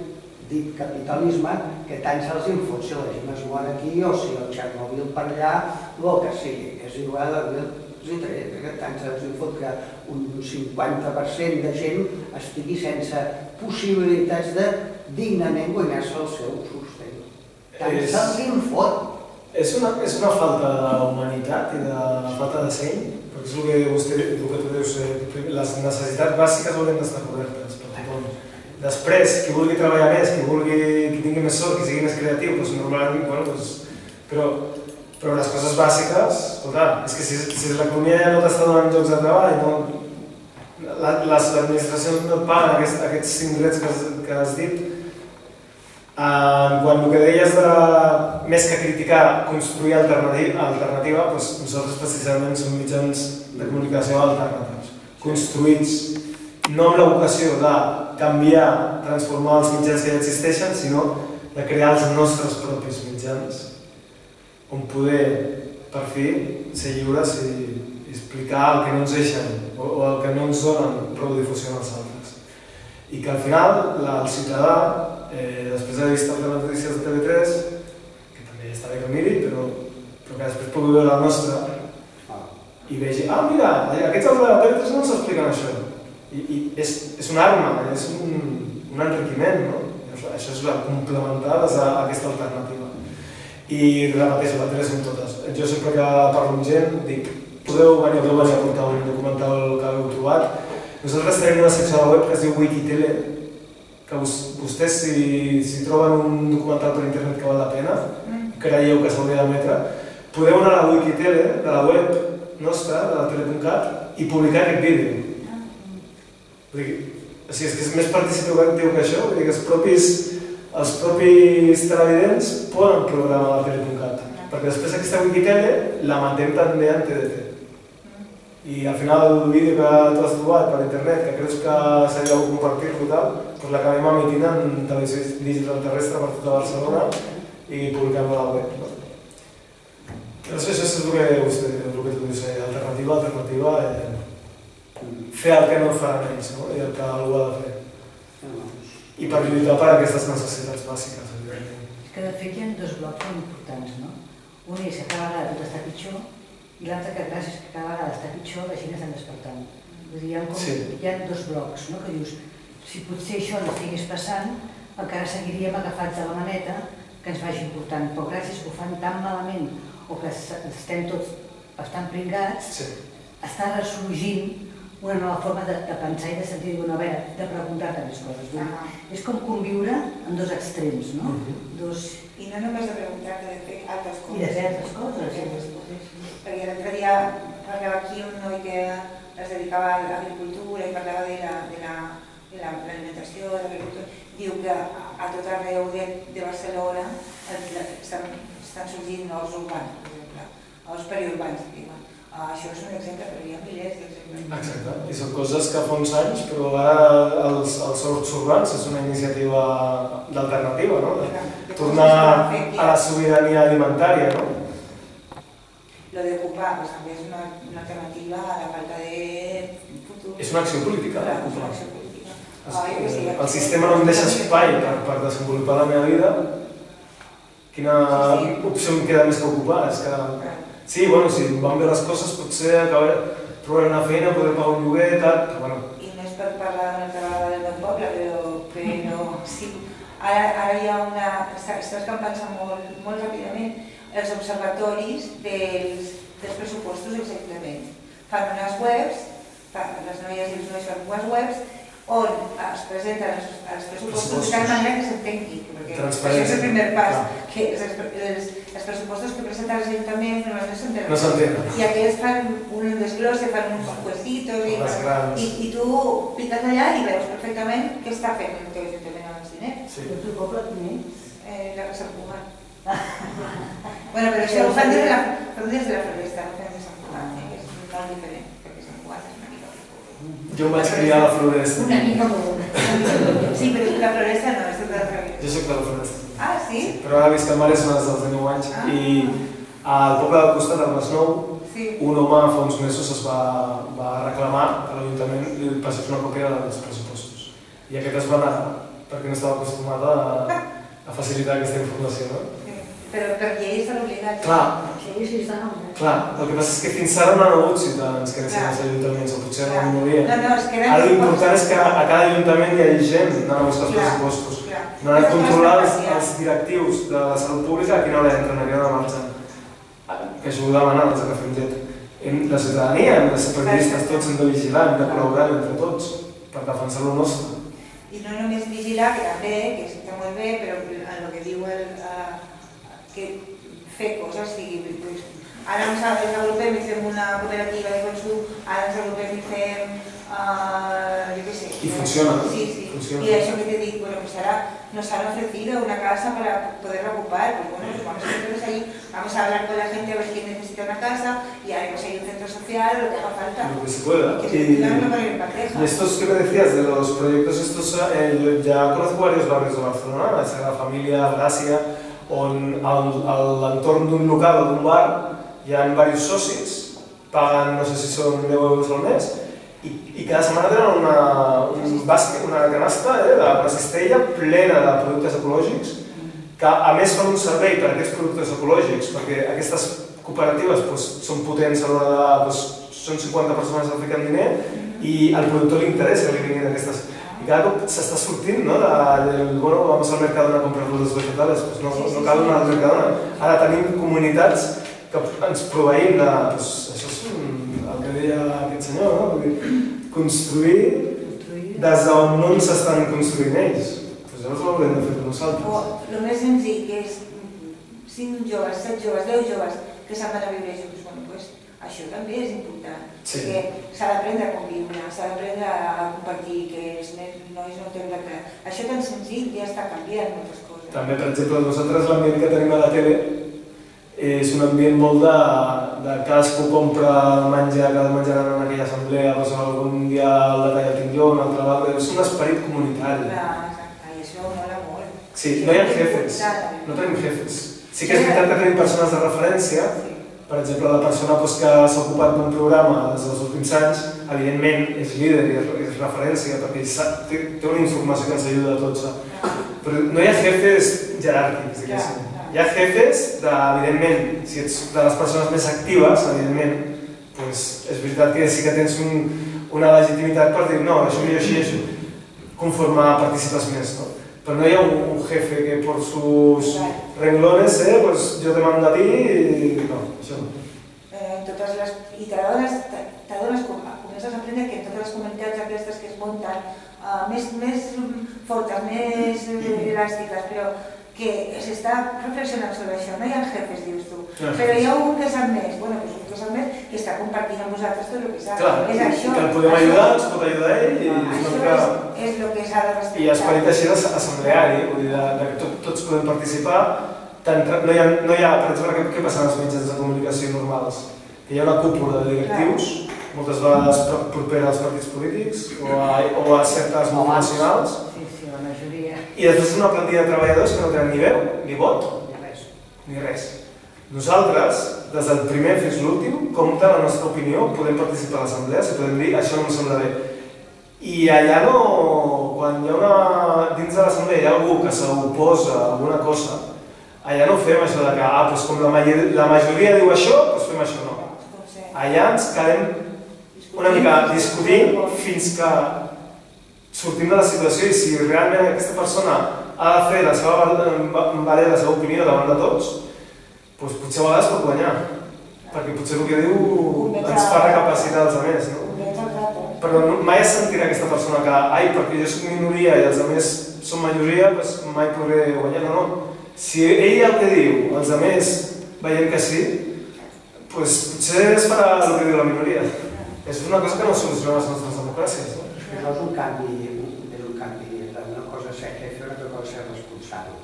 dit capitalisme, que tant se'ls infot si la gent es mor aquí o si el Txernòbil per allà, o el que sigui. És igual, a mi els interessa que tant se'ls infot que un 50% de gent estigui sense possibilitats de dignament guanyar-se el seu sostén. Tant És- se'ls infot. És una, és una falta d'humanitat i de falta de seny, perquè és el que, vostè, el que tu dius, les necessitats bàsiques haurien d'estar cobertes per tothom. Després, qui vulgui treballar més, qui vulgui, qui tingui més sort, qui sigui més creatiu, doncs normalment, bueno, doncs, però, però les coses bàsiques, escolta, és que si, si l'economia ja no t'està donant llocs de treball, no, les administracions no paguen aquests, aquests cinc drets que que has dit, Uh, quan el que deies de més que criticar, construir alternativa, alternativa doncs nosaltres precisament som mitjans de comunicació alternatius, construïts no amb la vocació de canviar, transformar els mitjans que ja existeixen, sinó de crear els nostres propis mitjans on poder, per fi, ser lliures i, i explicar el que no ens deixen o, o el que no ens donen prou difusió als altres. I que al final la, el ciutadà eh, després d'haver vist les notícies de TV3, que també està bé que miri, però, però que després pugui veure la nostra i vegi, ah, mira, aquests els de la TV3 no ens expliquen això. I, i és, és una arma, és un, un enriquiment, no? Això, això és la complementar des d'aquesta alternativa. I repeteixo, són totes. Jo sempre que parlo amb gent dic, podeu venir, podeu venir a portar un documental que heu trobat. Nosaltres tenim una secció de web que es diu Wikitele, que vos, vostès si, si troben un documental per internet que val la pena, creieu que s'hauria d'emetre, podeu anar a la Wikitele de la web nostra, de la tele.cat, i publicar aquest vídeo. Vull dir, o sigui, és que és més participatiu que això, vull dir que els propis, els propis televidents poden programar la tele.cat, perquè després aquesta Wikitele la mantén també en TDT. I al final el vídeo que tu has trobat per internet, que creus que seria bo compartir-lo tal, doncs l'acabem emitint en televisió digital terrestre per tota Barcelona i publicant-lo a la web. No? Però això és el que, vostè, el que tu dius, eh, alternativa, alternativa, eh, fer el que no faran ells, no? i el que algú ha de fer. I per lluitar per aquestes necessitats bàsiques, evidentment. És que de fet hi ha dos blocs molt importants, no? Un és que cada vegada tot està pitjor i l'altre que gràcies que cada vegada està pitjor la gent està despertant. Vull dir, hi ha, com, Sí. hi ha dos blocs, no? Que dius, si potser això no estigués passant, encara seguiríem agafats de la maneta que ens vagi important, però gràcies que ho fan tan malament o que es- estem tots bastant pringats, Sí. està ressorgint una nova forma de, de pensar i de sentir, bueno, a veure, de preguntar-te més coses. Vull dir, Ah. És com conviure en dos extrems, no? Mhm. Dos... I no només de preguntar-te de fer altres coses. I de fer altres coses. Fer altres coses. Perquè l'altre dia parlava aquí un noi que es dedicava a l'agricultura i parlava de la, de la, de la, l'alimentació, de l'agricultura. Diu que a, a tot arreu de, de Barcelona el- la- estan, estan sorgint nous urbans, per exemple, nous periurbans, diuen. Ah, això és un exemple, però hi ha milers d'exemples. Exacte. I són coses que fa uns anys, però ara els, els horts urbans és una iniciativa d'alternativa, no? De tornar a la sobirania alimentària, no? Lo de ocupar pues, també és una, una alternativa a la falta de futur. És una acció política, és ocupar. una acció política. Sé, El sistema no em deixa espai per, per desenvolupar la meva vida. Quina opció em queda més que ocupar? És que... Sí, bueno, si van bé les coses, potser acabar trobar una feina, poder pagar un lloguer, tal, però bueno, I no és per parlar una altra vegada del poble, però, però sí. Ara, ara hi ha una... està- Estàs campant molt, molt ràpidament els observatoris dels, dels pressupostos exactament. Fan unes webs, fan, les noies i els nois fan unes webs on es presenten els, els pressupostos de tal manera que s'entengui, perquè això és el primer pas, Clar. que els, els, els pressupostos que presenta l'Ajuntament no s'entenen. no s'entén. I aquells fan un desglose, fan uns cuestitos i, i, i tu piques allà i veus perfectament què està fent el teu ajuntament amb els diners. Sí. El teu poble quin és? Eh, la Sant Cugat. bueno, però això ho fan des de la, des de la floresta, no des de Sant Cugat, eh, que és molt diferent, perquè Sant Cugat és una mica més Jo em vaig criar a la Floresta. Una mica molt. Sí, però la floresta no, és tota la floresta. Jo soc de la Floresta. Ah, sí? Però ara visc a Maresmes dels 19 anys Ah. i al poble del costat, al Masnou, Sí. un home fa uns mesos es va, va reclamar a l'Ajuntament i li passés una còpia dels pressupostos. I aquest es va anar perquè no estava acostumat a, a facilitar aquesta informació. No? sí. Però per llei estan obligats. Clar, Sí, sí, està no. clar, el que passa és que fins ara no han hagut ciutadans que anessin als ajuntaments, o potser no ho volien. No, no, es queden... Ara l'important és que a cada ajuntament hi hagi gent anant a buscar els pressupostos. No han de controlar els, els directius de la salut pública a quina hora entren, a quina hora marxen. Que això ho demanen els de Cafentet. La ciutadania hem de ser periodistes, tots hem de vigilar, hem de col·laborar entre tots per defensar el nostre. I no només vigilar, que també, que està molt bé, però el que diu el, uh, que fer coses sigui... Pues, ara ens desenvolupem i fem una cooperativa de consum, ara ens desenvolupem i fem, uh, jo què sé... I funciona, no? Sí, sí. Funciona. Y eso que te digo, bueno, pues ahora nos han ofrecido una casa para poderla ocupar, pues bueno, pues vamos a meternos ahí, vamos a hablar con la gente a ver quién necesita una casa, y ahí pues hay un centro social, lo que haga falta. Lo que se pueda. Que Y, y estos que me decías de los proyectos estos, eh, ya conozco varios barrios de Barcelona, la Sagrada Família, Gràcia, on a l'entorn d'un local o d'un bar hi ha diversos socis, paguen, no sé si són 10 euros al mes, i, i cada setmana tenen una, un bàsquet, una canasta, eh, de- una cistella plena de productes ecològics, que a més fan un servei per a aquests productes ecològics, perquè aquestes cooperatives doncs, són potents a l'hora de... Doncs, són 50 persones que fiquen diner i al productor li interessa que li vinguin aquestes. I cada cop s'està sortint, no?, de, del, bueno, vamos al Mercadona a comprar los vegetales, pues no, no cal anar al Mercadona. Ara tenim comunitats que ens proveïm de... Doncs, això és el que deia aquest senyor, no? Vull dir, construir des d'on no ens estan construint ells. Doncs llavors ho haurem de fer nosaltres. O el més senzill, que és 5 joves, 7 joves, 10 joves que se'n van a viure junts, bueno, pues, això també és important. Sí. Perquè s'ha d'aprendre a conviure, s'ha d'aprendre a compartir, que els nens nois no tenen de clar. Això tan senzill ja està canviant moltes coses. També, per exemple, nosaltres l'ambient que tenim a la tele és un ambient molt de, de cadascú compra menjar, cada menjaran en aquella assemblea, doncs algun dia el detall el tinc jo, un altre l'altre, és un esperit comunitari. Clar, exacte, i això mola molt. Sí, no hi ha jefes, no tenim jefes. Sí que és veritat que tenim persones de referència, Sí. Per exemple, la persona doncs, que s'ha ocupat d'un programa des dels últims anys, evidentment és líder i és, és referència, perquè té, té una informació que ens ajuda a tots. a- Però no hi ha jefes jeràrquics, diguéssim. Hi ha jefes, de, evidentment, si ets de les persones més actives, evidentment, doncs és veritat que sí que tens un, una legitimitat per dir no, això millor així, això, conforme participes més. No? Pero no hay un, un jefe que por sus renglones, eh, pues yo te mando a ti y... No, això no. Eh, en totes les, i t'adones, com- comences a aprendre que en totes les comunitats aquestes que es munten, uh, més, més fortes, més eh, elàstiques, però que s'està reflexionant sobre això, no hi ha jefes, dius tu, però hi ha un que sap més, bueno, doncs un que sap més que està compartint amb vosaltres tot el que sap. Clar, és això. que el podem ajudar, ens pot ajudar ell i és una mica... és, és el que s'ha de respectar. I esperit així d'ass- assembleari, vull dir, de, de que tot, tots podem participar, tant, no, hi ha, no hi ha, per exemple, què, què passa en els mitjans de comunicació normals? Que hi ha una cúpula de directius, moltes vegades pro- propera als partits polítics o a, o a certes multinacionals, Sí, sí, la majoria. I després una plantilla de treballadors que no tenen ni veu, ni vot, Ni res. ni res. Nosaltres, des del primer fins l'últim, compta la nostra opinió, podem participar a l'assemblea, si podem dir això no em sembla bé. I allà no, quan hi ha una, dins de l'assemblea hi ha algú que s'oposa a alguna cosa, allà no fem això de que, ah, doncs com la, la majoria diu això, doncs fem això, no. Allà ens quedem una mica discutint fins que sortim de la situació i si realment aquesta persona ha de fer la seva, valer la seva opinió davant de tots, doncs potser a vegades pot guanyar. Perquè potser el que diu ens fa recapacitar els altres, no? Però mai es sentirà aquesta persona que, ai, perquè jo soc minoria i els altres són majoria, doncs mai podré guanyar. No, no. Si ell el que diu, els altres veiem que sí, doncs potser es farà el que diu la minoria. És una cosa que no soluciona les nostres democràcies. Això és un canvi, és un canvi, una cosa és ser jefe, una altra cosa és ser responsable.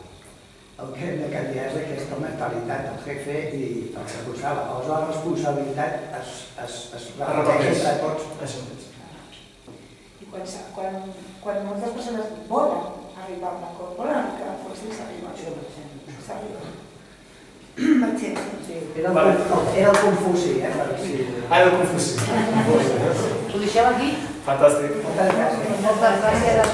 El que hem de canviar és aquesta mentalitat del jefe i del responsable. Aleshores la responsabilitat es, es, es reparteix reparteix. entre tots. És. I quan, quan, quan moltes persones volen arribar a un acord, volen arribar a un acord, sí, s'arriba. S'arriba. Marxem. Era el, era el Confuci, eh? Ah, el Confuci. Ho deixem aquí? Fantàstic. Moltes gràcies. Moltes gràcies a